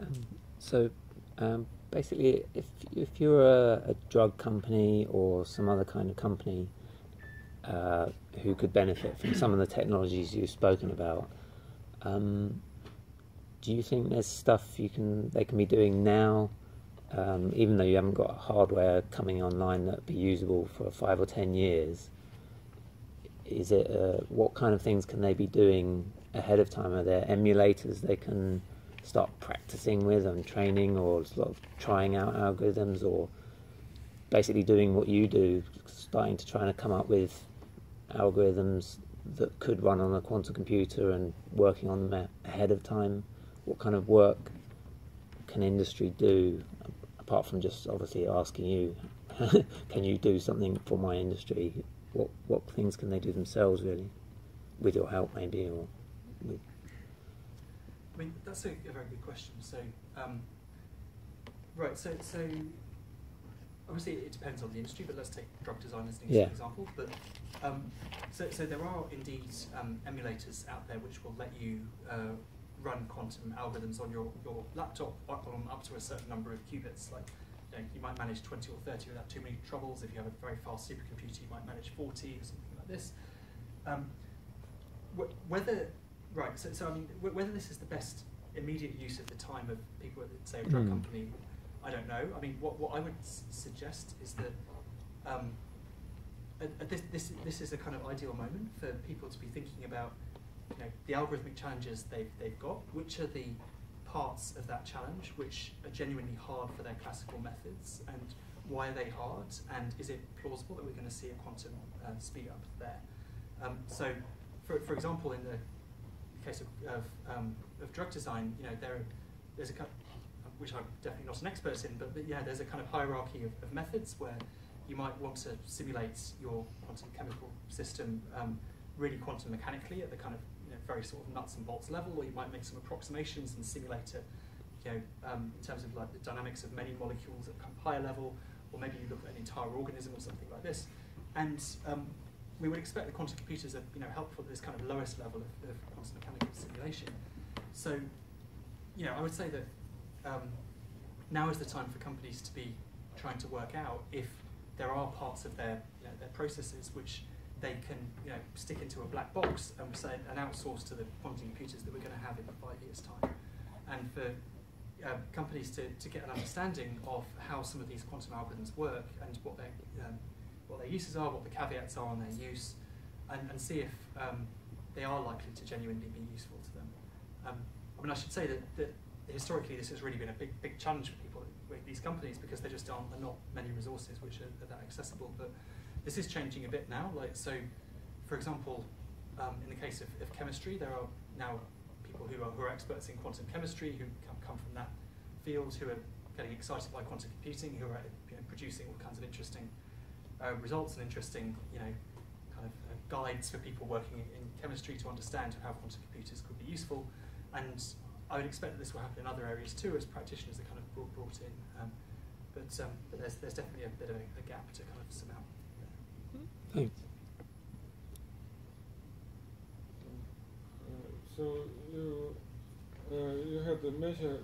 Um, so um, basically, if if you're a, a, drug company or some other kind of company uh, who could benefit from some of the technologies you've spoken about, um, do you think there's stuff you can they can be doing now um, even though you haven't got hardware coming online that be usable for five or ten years, is it uh, what kind of things can they be doing ahead of time? Are there emulators they can start practicing with and training, or sort of trying out algorithms, or basically doing what you do, starting to try and come up with algorithms that could run on a quantum computer and working on them ahead of time? What kind of work can industry do apart from just obviously asking you, (laughs) can you do something for my industry? What what things can they do themselves really, with your help maybe, or with I mean, that's a, a very good question. So, um, right, so, so obviously it depends on the industry, but let's take drug design as an Yeah. example. But um, so, so there are indeed um, emulators out there which will let you uh, run quantum algorithms on your, your laptop up, on, up to a certain number of qubits. Like you, know, you might manage 20 or 30 without too many troubles. If you have a very fast supercomputer, you might manage 40 or something like this. Um, wh- whether right, so, so I mean, wh- whether this is the best immediate use of the time of people at, say, a drug Hmm. company, I don't know. I mean, what, what I would s- suggest is that um, this, this, this is a kind of ideal moment for people to be thinking about, you know, the algorithmic challenges they've, they've got, which are the parts of that challenge which are genuinely hard for their classical methods, and why are they hard, and is it plausible that we're going to see a quantum uh, speed up there? Um, so, for, for example, in the case of, of, um, of drug design, you know, there, there's a which I'm definitely not an expert in, but, but yeah, there's a kind of hierarchy of, of methods where you might want to simulate your quantum chemical system um, really quantum mechanically at the kind of you know, very sort of nuts and bolts level, or you might make some approximations and simulate it, you know, um, in terms of like the dynamics of many molecules at of higher level, or maybe you look at an entire organism or something like this. And um, we would expect the quantum computers are you know helpful at this kind of lowest level of, of quantum mechanical simulation. So, you know, I would say that um, now is the time for companies to be trying to work out if there are parts of their you know, their processes which they can you know stick into a black box and say and outsource to the quantum computers that we're going to have in five years' time, and for uh, companies to, to get an understanding of how some of these quantum algorithms work and what their um, what their uses are, what the caveats are on their use, and, and see if um, they are likely to genuinely be useful to them. Um, I mean, I should say that, that historically this has really been a big, big challenge for people with these companies because there just aren't are not many resources which are, are that accessible. But this is changing a bit now. Like so, for example, um, in the case of, of chemistry, there are now people who are, who are experts in quantum chemistry who come, come from that field who are getting excited by quantum computing, who are you know, producing all kinds of interesting uh, results and interesting, you know, kind of uh, guides for people working in, in chemistry to understand how quantum computers could be useful. And I would expect that this will happen in other areas too, as practitioners are kind of brought, brought in. Um, but um, but there's there's definitely a bit of a, a gap to kind of surmount. Thanks. Uh, so you uh, you had a measure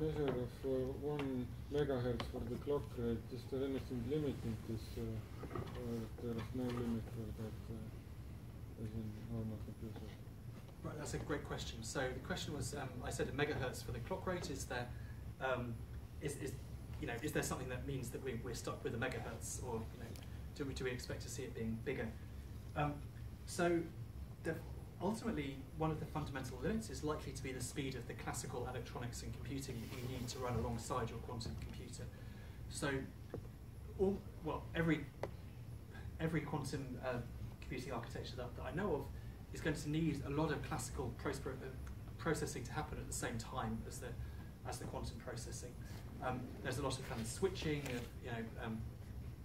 measure of uh, one megahertz for the clock rate. Is there anything limiting this, uh, or there is no limit for that, uh, as in normal computers? Right, that's a great question. So the question was, um, I said a megahertz for the clock rate. Is there, um, is, is, you know, is there something that means that we, we're stuck with the megahertz, or you know, do we, do we expect to see it being bigger? Um, so the, ultimately, one of the fundamental limits is likely to be the speed of the classical electronics and computing that you need to run alongside your quantum computer. So, all, well, every every quantum uh, computing architecture that, that I know of is going to need a lot of classical uh, processing to happen at the same time as the as the quantum processing. Um, there's a lot of kind of switching, of, you know, um,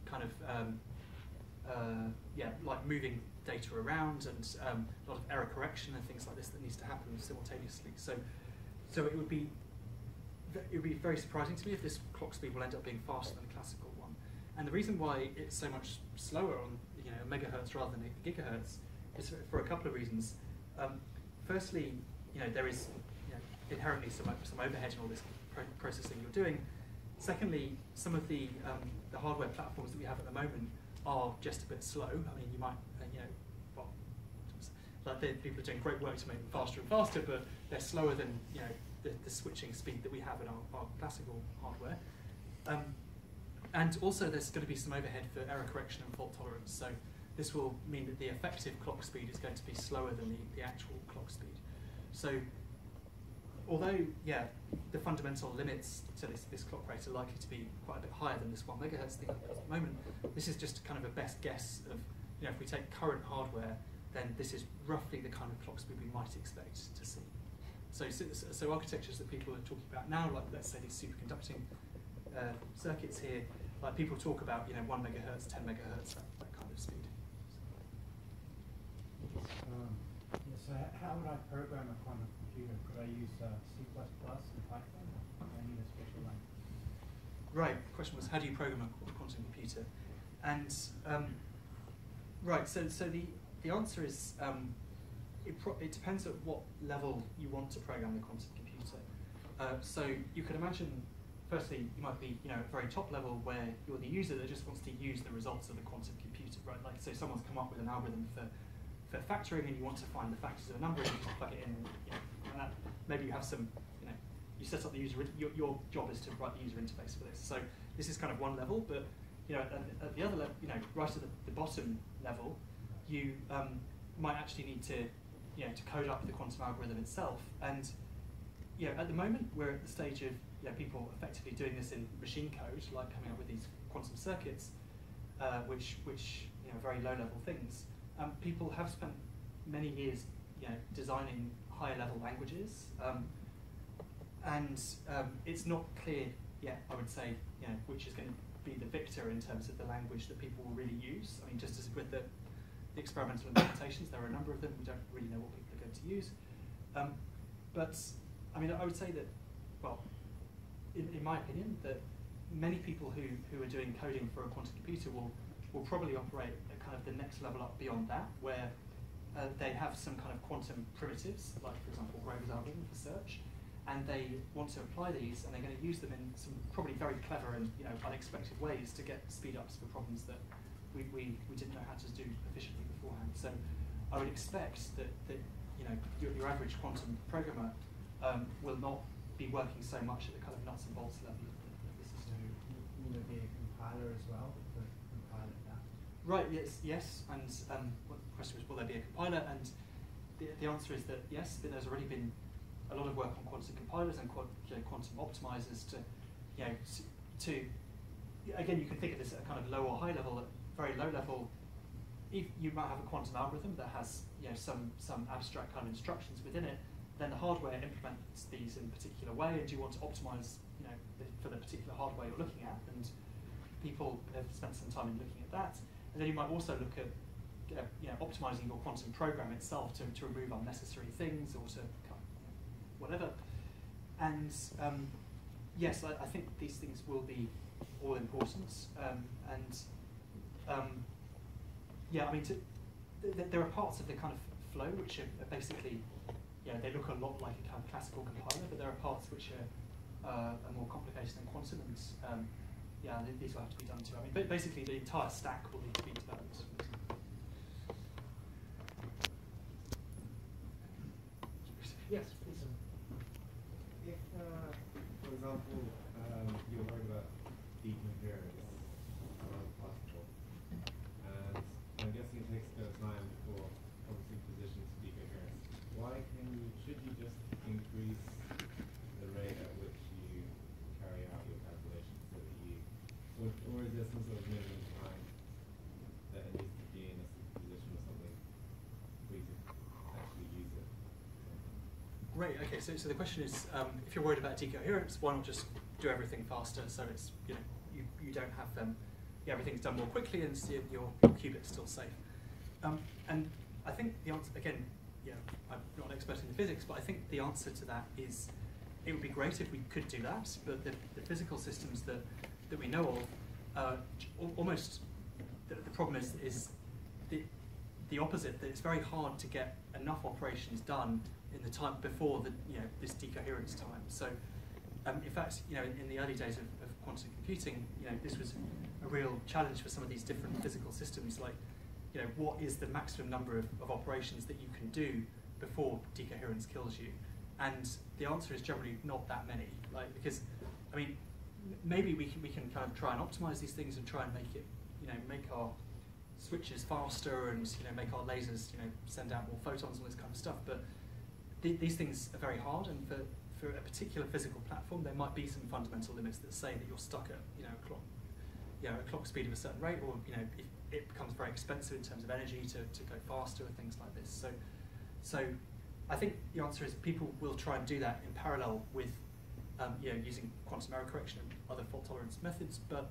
kind of um, uh, yeah, like moving data around and um, a lot of error correction and things like this that needs to happen simultaneously. So, so it would be it would be very surprising to me if this clock speed will end up being faster than a classical one. And the reason why it's so much slower on you know megahertz rather than gigahertz is for, a couple of reasons. Um, firstly, you know there is you know, inherently some some overhead in all this processing you're doing. Secondly, some of the um, the hardware platforms that we have at the moment are just a bit slow. I mean, you might uh, you know well, like people are doing great work to make them faster and faster, but they're slower than you know the, the switching speed that we have in our, our classical hardware. Um, and also there's going to be some overhead for error correction and fault tolerance. So this will mean that the effective clock speed is going to be slower than the, the actual clock speed. So although, yeah, the fundamental limits to this, this clock rate are likely to be quite a bit higher than this one megahertz thing at the moment, this is just kind of a best guess of, you know, if we take current hardware, then this is roughly the kind of clock speed we might expect to see. So, so, so architectures that people are talking about now, like let's say these superconducting uh, circuits here, like people talk about, you know, one megahertz, 10 megahertz, that, that kind of speed. Um, so how would I program a quantum computer? Could I use uh, C++ and Python? I need a special language? Right, the question was how do you program a quantum computer? And, um, right, so, so the, the answer is um, it, it depends at what level you want to program the quantum computer. Uh, so you could imagine, firstly, you might be, you know, at very top level where you're the user that just wants to use the results of the quantum computer, right? Like, so someone's come up with an algorithm for, for factoring and you want to find the factors of a number and you just plug it in, you know, and that, maybe you have some, you know, you set up the user, your, your job is to write the user interface for this. So this is kind of one level, but, you know, at, at the other level, you know, right at the, the bottom level, you um, might actually need to, you know, to code up the quantum algorithm itself. And you know, at the moment, we're at the stage of you know, people effectively doing this in machine code, like coming up with these quantum circuits, uh, which, which you know, very low-level things. Um, people have spent many years, you know, designing higher-level languages, um, and um, it's not clear yet. I would say, you know, which is going to be the victor in terms of the language that people will really use. I mean, just as with the, the experimental implementations, there are a number of them. We don't really know what people are going to use. Um, but I mean, I would say that, well, in, in my opinion, that many people who, who are doing coding for a quantum computer will, will probably operate at kind of the next level up beyond that, where uh, they have some kind of quantum primitives, like for example Grover's algorithm for search, and they want to apply these, and they're going to use them in some probably very clever and you know unexpected ways to get speed ups for problems that we, we, we didn't know how to do efficiently beforehand. So I would expect that, that you know your, your average quantum programmer um, will not be working so much at the kind of nuts and bolts level of the, of the system. be a compiler as well to compile it down? Right, yes, yes, and um, the question was, will there be a compiler? And the, the answer is that yes, but there's already been a lot of work on quantum compilers and you know, quantum optimizers to, you know, to, again, you can think of this at a kind of low or high level, at very low level, if you might have a quantum algorithm that has, you know, some, some abstract kind of instructions within it, then the hardware implements these in a particular way, and you want to optimize, you know, the, for the particular hardware you're looking at, and people have spent some time in looking at that. And then you might also look at uh, you know, optimizing your quantum program itself to, to remove unnecessary things or to whatever. And um, yes, I, I think these things will be all important. Um, and um, yeah, I mean, to, th- th- there are parts of the kind of flow which are, are basically, yeah, they look a lot like a kind of classical compiler, but there are parts which are, uh, are more complicated than quantum, and um, yeah, th- these will have to be done too. I mean, ba- basically, the entire stack will need to be developed. Yes, please. If, uh, for example, um, you're worried about decoherence or possible, and I'm guessing it takes a bit of time before public positions decoherence, why can you, should you just increase the rate at which you carry out your calculations so that you, or, or is there some sort of minimum time that it needs to be in a superposition or something for you to actually use it? Great. Okay. So, so the question is, um, if you're worried about decoherence, why not just do everything faster so it's you know you, you don't have um, yeah, everything's done more quickly and your, your qubit's still safe. Um, and I think the answer again, yeah, I'm not an expert in physics, but I think the answer to that is it would be great if we could do that. But the, the physical systems that that we know of, uh, almost the, the problem is is the the opposite. That it's very hard to get enough operations done in the time before the you know this decoherence time. So, um, in fact, you know, in, in the early days of, of quantum computing, you know, this was a real challenge for some of these different physical systems. Like, you know, what is the maximum number of, of operations that you can do before decoherence kills you? And the answer is generally not that many. Like, because, I mean, maybe we can, we can kind of try and optimize these things and try and make it, you know, make our switches faster and you know make our lasers, you know, send out more photons and all this kind of stuff. But th- these things are very hard, and for for a particular physical platform, there might be some fundamental limits that say that you're stuck at you know a clock, you know, a clock speed of a certain rate, or you know, if it becomes very expensive in terms of energy to, to go faster and things like this. So, so I think the answer is people will try and do that in parallel with um, you know, using quantum error correction and other fault tolerance methods, but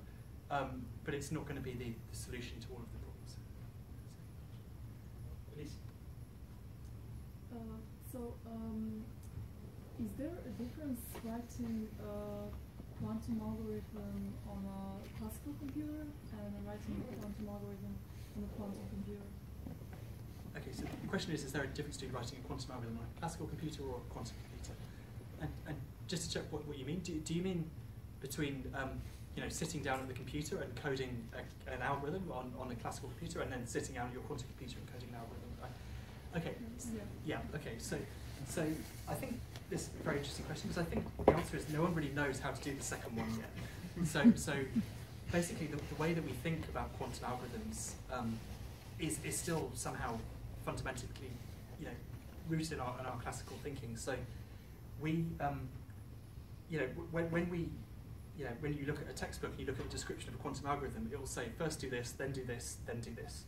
um, but it's not going to be the, the solution to all of the problems. Please. Uh, so, um, is there a difference writing a quantum algorithm on a classical computer and writing a quantum algorithm on a quantum computer? Okay, so the question is, is there a difference between writing a quantum algorithm on a classical computer or a quantum computer? And, and just to check what, what you mean, do, do you mean between um, you know, sitting down at the computer and coding a, an algorithm on, on a classical computer and then sitting down at your quantum computer and coding an algorithm? Okay, Yeah. okay, so, so I think this is a very interesting question because I think the answer is no one really knows how to do the second one yet. So, so basically the, the way that we think about quantum algorithms um, is, is still somehow fundamentally, you know, rooted in our, in our classical thinking. So we, um, you know, when, when we, you know, when you look at a textbook and you look at a description of a quantum algorithm, it will say first do this, then do this, then do this,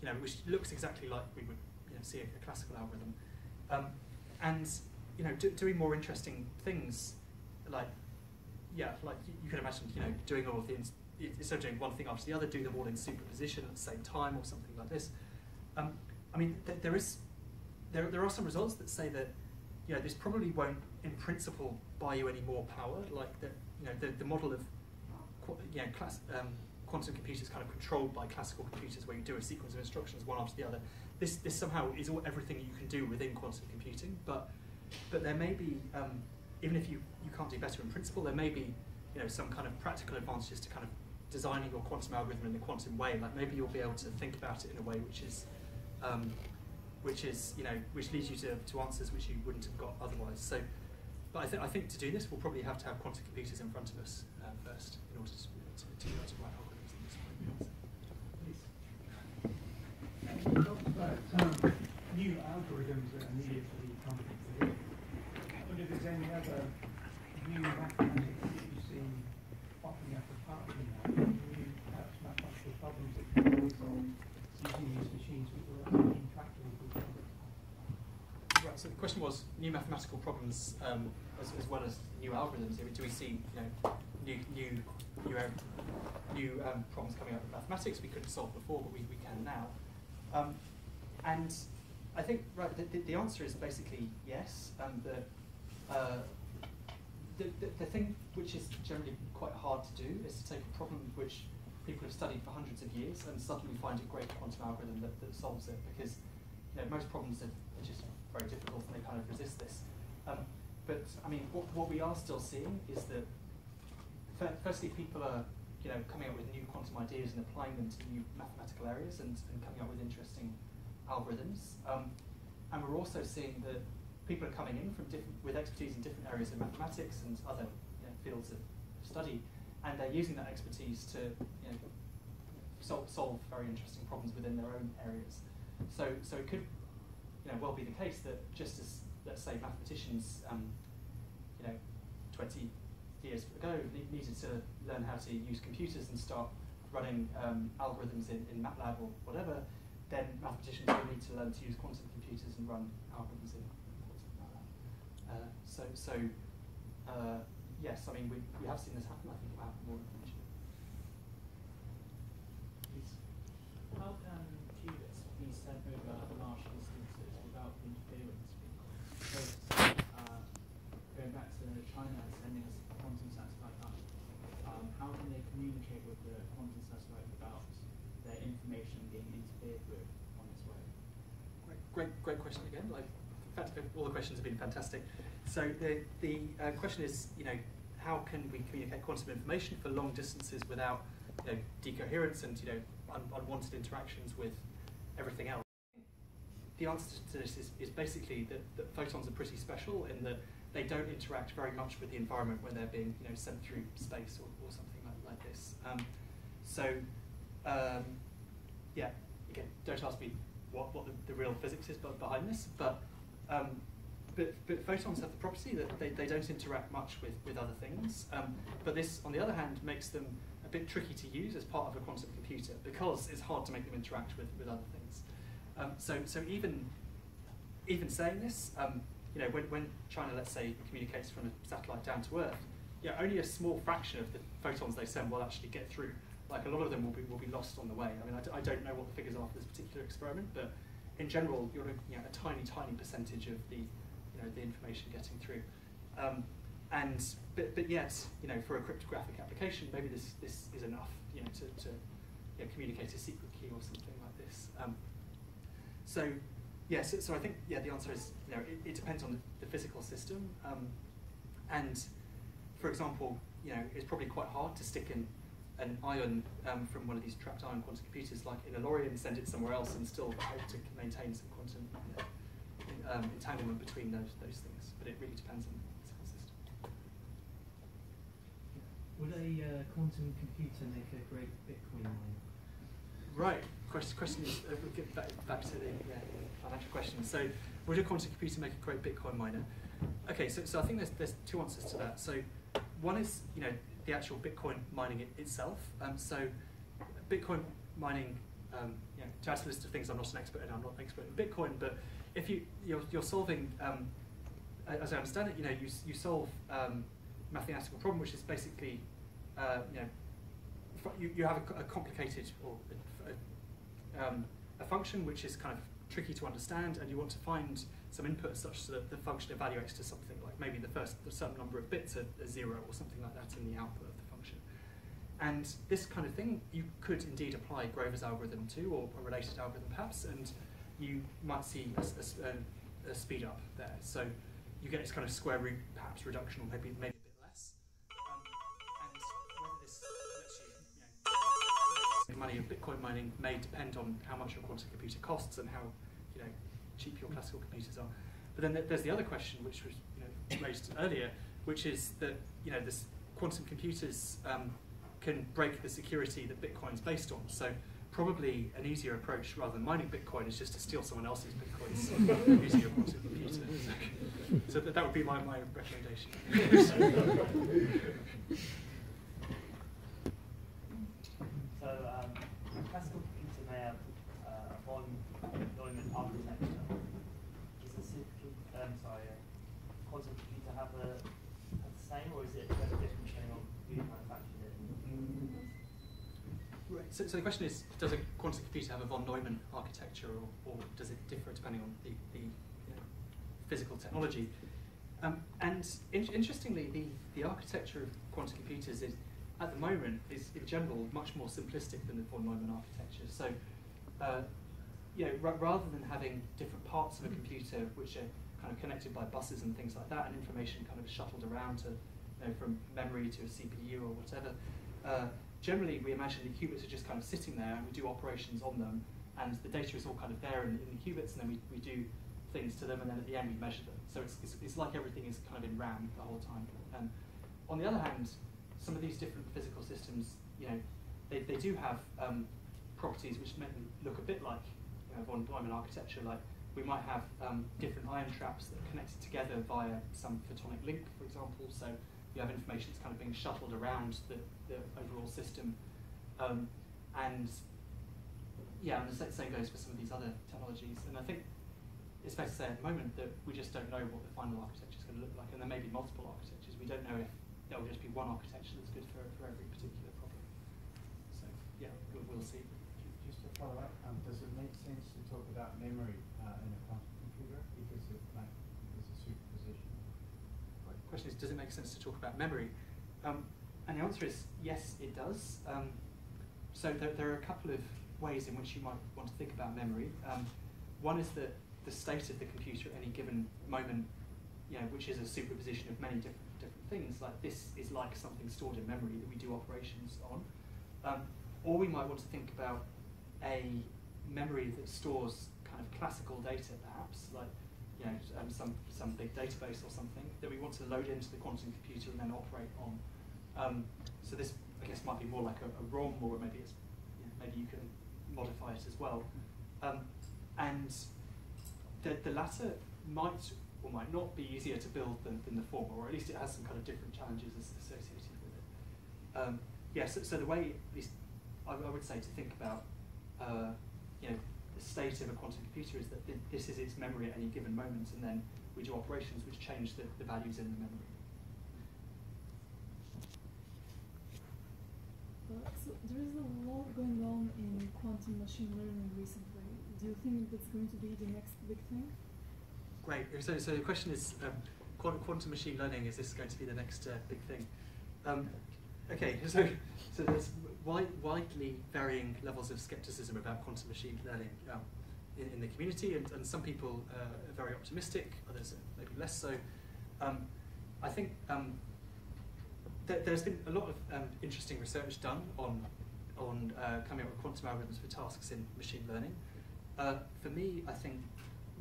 you know, which looks exactly like we would, know, see a, classical algorithm. Um, and, you know, do, doing more interesting things, like, yeah, like you, can imagine, you know, doing all of the, instead of doing one thing after the other, do them all in superposition at the same time or something like this. Um, I mean, th- there is, there, there are some results that say that, you know, this probably won't, in principle, buy you any more power. Like the, you know, the, the model of, you know, class, um, quantum computers kind of controlled by classical computers, where you do a sequence of instructions one after the other. This, this somehow is all, everything you can do within quantum computing, but, but there may be, um, even if you, you can't do better in principle, there may be, you know, some kind of practical advantages to kind of designing your quantum algorithm in a quantum way. Like maybe you'll be able to think about it in a way which is, um, which is, you know, which leads you to, to answers which you wouldn't have got otherwise. So, but I, th- I think to do this, we'll probably have to have quantum computers in front of us uh, first in order to, to, to be able so the question was new mathematical problems um, as, as well as new algorithms. Do we see you know, new, new, new, new um, problems coming up with mathematics we couldn't solve before, but we, we can now? Um, and I think right, the, the, answer is basically yes. Um, the, uh, the, the, the thing which is generally quite hard to do is to take a problem which people have studied for hundreds of years and suddenly find a great quantum algorithm that, that solves it because you know, most problems are, are just very difficult and they kind of resist this. Um, but I mean, what, what we are still seeing is that firstly, people are you know coming up with new quantum ideas and applying them to new mathematical areas and, and coming up with interesting algorithms. Um, and we're also seeing that people are coming in from different with expertise in different areas of mathematics and other you know, fields of study, and they're using that expertise to you know, sol- solve very interesting problems within their own areas. So, so it could you know, well be the case that just as, let's say, mathematicians, um, you know, 20 years ago ne- needed to learn how to use computers and start running um, algorithms in, in MATLAB or whatever, then mathematicians will need to learn to use quantum computers and run algorithms in MATLAB. Uh, so, so uh, yes, I mean, we, we have seen this happen. I think will happen more in the future. Please. How can qubits be sent over large distances without interference? Because uh, going back to China sending us a quantum satellite up, um, how can they communicate with the quantum satellite without their information being interfered with on its way? Great, question again. Like, all the questions have been fantastic. So the the uh, question is, you know, how can we communicate quantum information for long distances without, you know, decoherence and you know un- unwanted interactions with everything else? The answer to this is, is basically that, that photons are pretty special in that they don't interact very much with the environment when they're being you know sent through space or, or something like, like this. Um, so um, yeah, again, don't ask me what, what the, the real physics is behind this, but um, but, but photons have the property that they, they don't interact much with, with other things. Um, but this, on the other hand, makes them a bit tricky to use as part of a quantum computer because it's hard to make them interact with, with other things. Um, so, so even, even saying this, um, you know, when, when China, let's say, communicates from a satellite down to Earth, yeah, only a small fraction of the photons they send will actually get through. Like a lot of them will be, will be lost on the way. I mean, I d- I don't know what the figures are for this particular experiment, but in general, you're looking at a tiny, tiny percentage of the, you know, the information getting through. Um, and but, but yet, you know, for a cryptographic application, maybe this, this is enough, you know, to, to you know, communicate a secret key or something like this. Um, so, yes, yeah, so, so, I think yeah, the answer is you know it, it depends on the, the physical system, um, and for example, you know, it's probably quite hard to stick in an ion um, from one of these trapped ion quantum computers like in a LORRI, send it somewhere else, and still hope to maintain some quantum you know, um, entanglement between those those things. But it really depends on the system. Would a uh, quantum computer make a great Bitcoin miner? Right. Question, question is, uh, we'll get back, back to the yeah, financial question. So, would a quantum computer make a great Bitcoin miner? Okay, so, so I think there's, there's two answers to that. So, one is, you know, the actual Bitcoin mining it itself. Um, so, Bitcoin mining, um, you know, to add to the list of things I'm not an expert in, I'm not an expert in Bitcoin, but if you, you're, you're solving, um, as I understand it, you know, you, you solve um, mathematical problem, which is basically, uh, you know, you, you have a, a complicated or a, um, a, function which is kind of tricky to understand, and you want to find some input such that the function evaluates to something maybe the first the certain number of bits are, are zero or something like that in the output of the function. And this kind of thing you could indeed apply Grover's algorithm to, or a related algorithm perhaps, and you might see a, a, a speed up there. So you get this kind of square root perhaps reduction, or maybe maybe a bit less. Um, and whether this lets you, you know, money of Bitcoin mining may depend on how much your quantum computer costs and how you know cheap your classical computers are. But then there's the other question, which was raised earlier, which is that you know this quantum computers um, can break the security that Bitcoin is based on. So probably an easier approach rather than mining Bitcoin is just to steal someone else's Bitcoins using your quantum computer. So, (laughs) so that, that would be my, my recommendation. (laughs) so um, classical computer may have uh, von Neumann architecture. Does a um, sorry, a quantum computer have, a, have the same, or is it very different depending on who manufactured it? Right. So, so the question is, does a quantum computer have a von Neumann architecture, or, or does it differ depending on the, the you know, physical technology? Um, and in interestingly, the, the architecture of quantum computers is, at the moment, is in general much more simplistic than the von Neumann architecture. So, uh, you know, rather than having different parts of a computer which are kind of connected by buses and things like that, and information kind of shuttled around to, you know, from memory to a CPU or whatever, uh, generally we imagine the qubits are just kind of sitting there and we do operations on them, and the data is all kind of there in, in the qubits, and then we, we do things to them, and then at the end we measure them. So it's, it's, it's like everything is kind of in RAM the whole time. Um, on the other hand, some of these different physical systems, you know, they, they do have um, properties which make them look a bit like you know, von Neumann architecture. Like we might have um, different ion traps that are connected together via some photonic link, for example. So you have information that's kind of being shuttled around the, the overall system. Um, and yeah, and the same goes for some of these other technologies. And I think it's fair to say at the moment that we just don't know what the final architecture is going to look like, and there may be multiple architectures. We don't know if there will just be one architecture that's good for, for every particular problem. So yeah, we'll, we'll see. Just to follow up, um, does it make sense to talk about memory uh, in a quantum computer because of like there's a superposition? Right. The question is, does it make sense to talk about memory? Um, and the answer is yes, it does. Um, so there, there, are a couple of ways in which you might want to think about memory. Um, one is that the state of the computer at any given moment, you know, which is a superposition of many different different things. Like this is like something stored in memory that we do operations on. Um, or we might want to think about a memory that stores kind of classical data, perhaps. Like you know, um, some, some big database or something that we want to load into the quantum computer and then operate on. Um, so this, I guess, might be more like a, a ROM, or maybe it's, you know, maybe you can modify it as well. Um, and the, the latter might or might not be easier to build than, than the former, or at least it has some kind of different challenges associated with it. Um, yeah, so, so the way, at least I, I would say to think about, uh, you know, the state of a quantum computer is that this is its memory at any given moment, and then we do operations which change the, the values in the memory. So there is a lot going on in quantum machine learning recently. Do you think that's going to be the next big thing? Great. So, so the question is, um, quantum machine learning, is this going to be the next uh, big thing? Um, okay, so, so there's wide, widely varying levels of skepticism about quantum machine learning um, in, in, the community, and, and some people uh, are very optimistic, others maybe less so. Um, I think um, th there's been a lot of um, interesting research done on, on uh, coming up with quantum algorithms for tasks in machine learning. Uh, for me, I think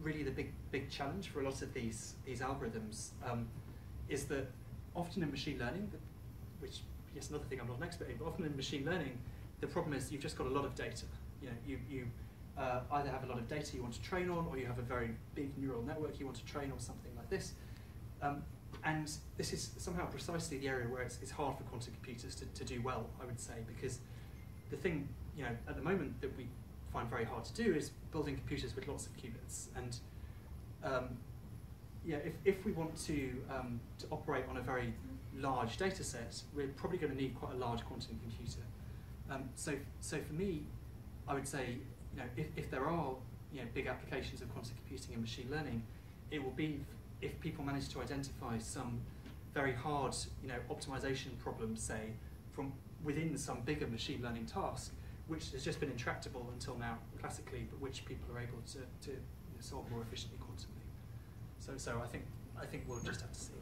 really the big big challenge for a lot of these these algorithms um, is that often in machine learning, which yes another thing I'm not an expert in, but often in machine learning, the problem is you've just got a lot of data. You know, you you uh, either have a lot of data you want to train on, or you have a very big neural network you want to train on something like this. Um, and this is somehow precisely the area where it's, it's hard for quantum computers to, to do well, I would say, because the thing, you know, at the moment that we find very hard to do is building computers with lots of qubits. And um, yeah, if, if we want to, um, to operate on a very large data set, we're probably going to need quite a large quantum computer. Um, so, so for me, I would say, you know, if, if there are you know, big applications of quantum computing and machine learning, it will be if people manage to identify some very hard you know, optimization problems, say, from within some bigger machine learning task, which has just been intractable until now classically, but which people are able to, to solve more efficiently quantumly. So, so I think I think we'll just have to see.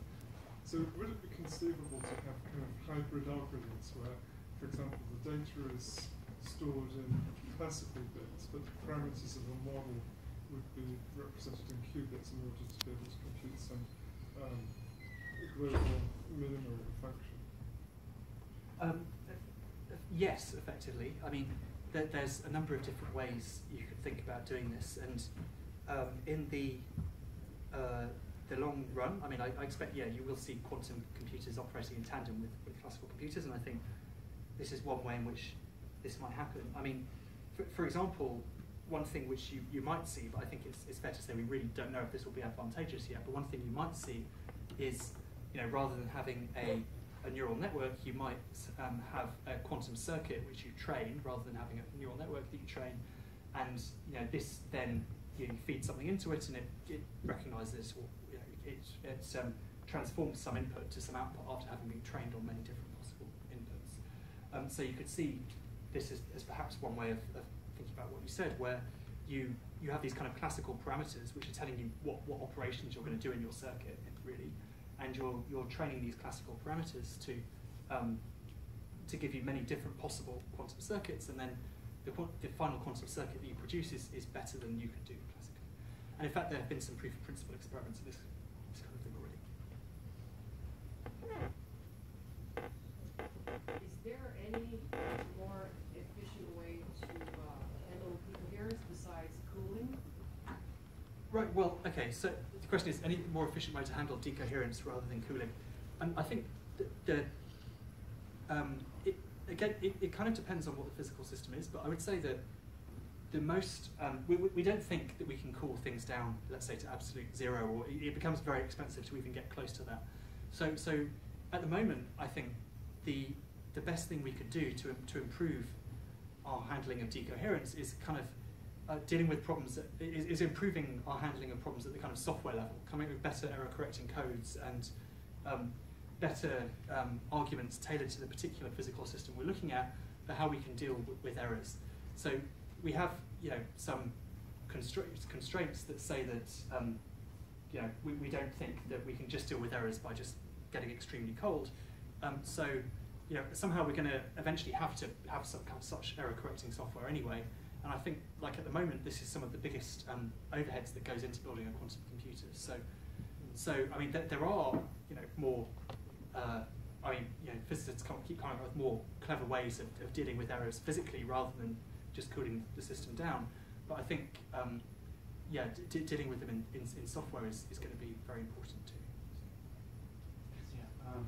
So would it be conceivable to have kind of hybrid algorithms where, for example, the data is stored in classical bits, but the parameters of a model would be represented in qubits in order to be able to compute some um, global minimum function? Um, yes, effectively. I mean, there, there's a number of different ways you could think about doing this, and um, in the uh, the long run, I mean, I, I, expect yeah, you will see quantum computers operating in tandem with, with, classical computers, and I think this is one way in which this might happen. I mean, for, for example, one thing which you, you might see, but I think it's, it's fair to say we really don't know if this will be advantageous yet, but one thing you might see is, you know, rather than having a a neural network, you might um, have a quantum circuit which you train rather than having a neural network that you train. And you know, this then you, feed something into it and it, it recognizes or you know, it, it um, transforms some input to some output after having been trained on many different possible inputs. Um, so you could see this as, as perhaps one way of, of, thinking about what you said, where you you have these kind of classical parameters which are telling you what, what operations you're going to do in your circuit, really and you're, you're training these classical parameters to, um, to give you many different possible quantum circuits, and then the, the final quantum circuit that you produce is, is better than you could do classically. And in fact, there have been some proof of principle experiments of this, this kind of thing already. Is there any more efficient way to uh, handle decoherence besides cooling? Right, well, okay, so the question is, any more efficient way to handle decoherence rather than cooling? And I think the, um, it, again, it, it kind of depends on what the physical system is, but I would say that the most, um, we, we don't think that we can cool things down, let's say to absolute zero, or it becomes very expensive to even get close to that. So, so at the moment, I think the, the best thing we could do to, to improve our handling of decoherence is kind of uh, dealing with problems that is, is, improving our handling of problems at the kind of software level, coming up with better error correcting codes and um, better um, arguments tailored to the particular physical system we're looking at for how we can deal with, errors. So we have you know some constraints, constraints that say that um, you know we, we don't think that we can just deal with errors by just getting extremely cold. Um, so you know somehow we're going to eventually have to have some kind of such error correcting software anyway And I think, like at the moment, this is some of the biggest um, overheads that goes into building a quantum computer. So, so I mean, th- there are you know more. Uh, I mean, you know, physicists keep coming up with more clever ways of, of dealing with errors physically rather than just cooling the system down. But I think, um, yeah, dealing with them in, in, in software is, is going to be very important too. Yeah. Um,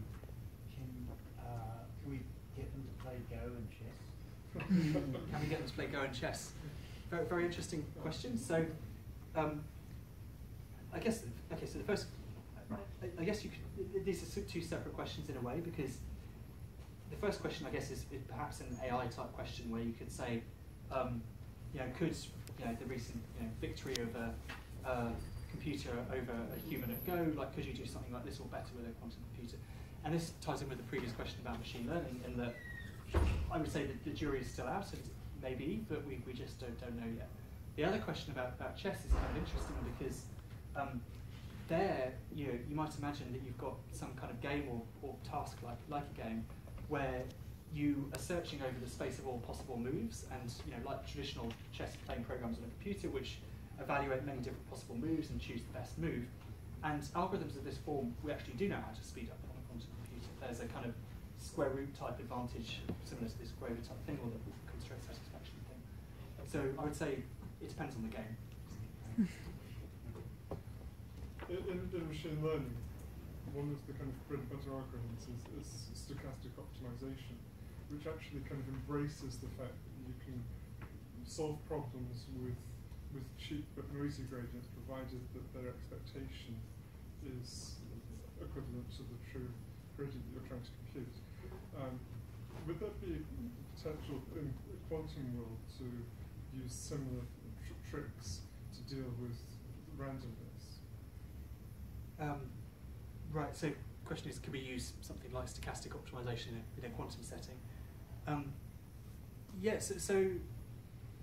can, uh, can we get them to play Go and chess? (laughs) Can we get them to play Go and chess? Very, very interesting question. So, um, I guess okay. So the first, I, I guess you could. These are two separate questions in a way because the first question, I guess, is, perhaps an AI type question where you could say, um, you know, could you know the recent you know, victory of a, a computer over a human at Go, like could you do something like this or better with a quantum computer? And this ties in with the previous question about machine learning, in that I would say that the jury is still out, and maybe, but we, we just don't, don't know yet. The other question about, about chess is kind of interesting because um, there, you know, you might imagine that you've got some kind of game or, or task like, like a game where you are searching over the space of all possible moves, and you know, like traditional chess playing programs on a computer, which evaluate many different possible moves and choose the best move. And algorithms of this form, we actually do know how to speed up on a quantum computer. There's a kind of square root type advantage, similar to this Grover type thing, or the constraint satisfaction thing. So I would say it depends on the game. In, in, in machine learning, one of the kind of bread and butter algorithms is, is stochastic optimization, which actually kind of embraces the fact that you can solve problems with with cheap but noisy gradients, provided that their expectation is equivalent to the true gradient that you're trying to compute. Um, would there be potential in the quantum world to use similar tr tricks to deal with randomness? Um, right, so question is, can we use something like stochastic optimization in a, in a quantum setting? Um, yes, so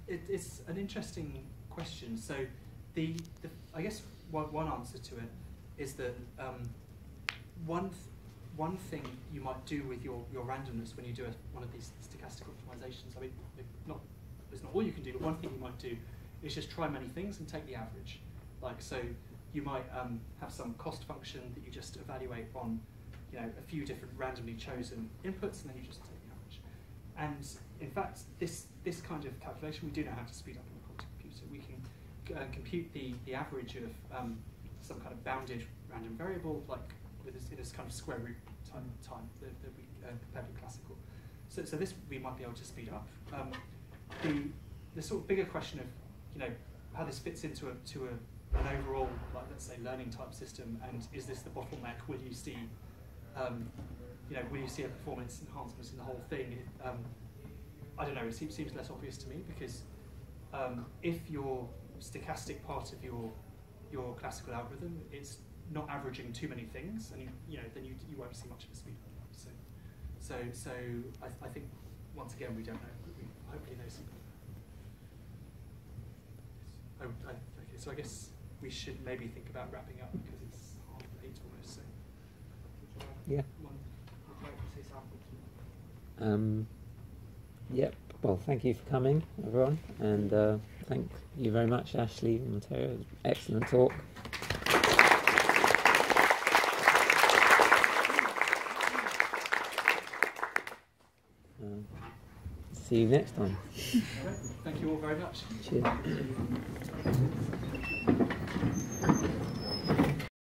it, it's an interesting question. So the, the I guess one, one answer to it is that um, one, th one thing you might do with your, your randomness when you do a, one of these stochastic optimizations, I mean, not, it's not all you can do, but one thing you might do is just try many things and take the average. Like, so you might um, have some cost function that you just evaluate on you know, a few different randomly chosen inputs, and then you just take the average. And in fact, this, this kind of calculation, we do know how to speed up on a quantum computer. We can uh, compute the, the average of um, some kind of bounded random variable, like with this, this kind of square root time, time that, that we uh, compared with classical. So, so this we might be able to speed up. Um, the, the sort of bigger question of, you know, how this fits into a, to a, an overall, like let's say, learning type system, and is this the bottleneck? Will you see, um, you know, will you see a performance enhancements in the whole thing? Um, I don't know. It seems, seems less obvious to me because um, if your stochastic part of your your classical algorithm is not averaging too many things, and you, you know, then you, you won't see much of a speed up. So, so, so I, I think once again we don't know. We hopefully know some. I, I, okay, so I guess we should maybe think about wrapping up because it's half eight almost. So. Yeah. One, would like to say something? Um, yep. Well, thank you for coming, everyone, and uh, thank you very much, Ashley and Montanaro. Excellent talk. Uh, see you next time. Thank you all very much. Cheers.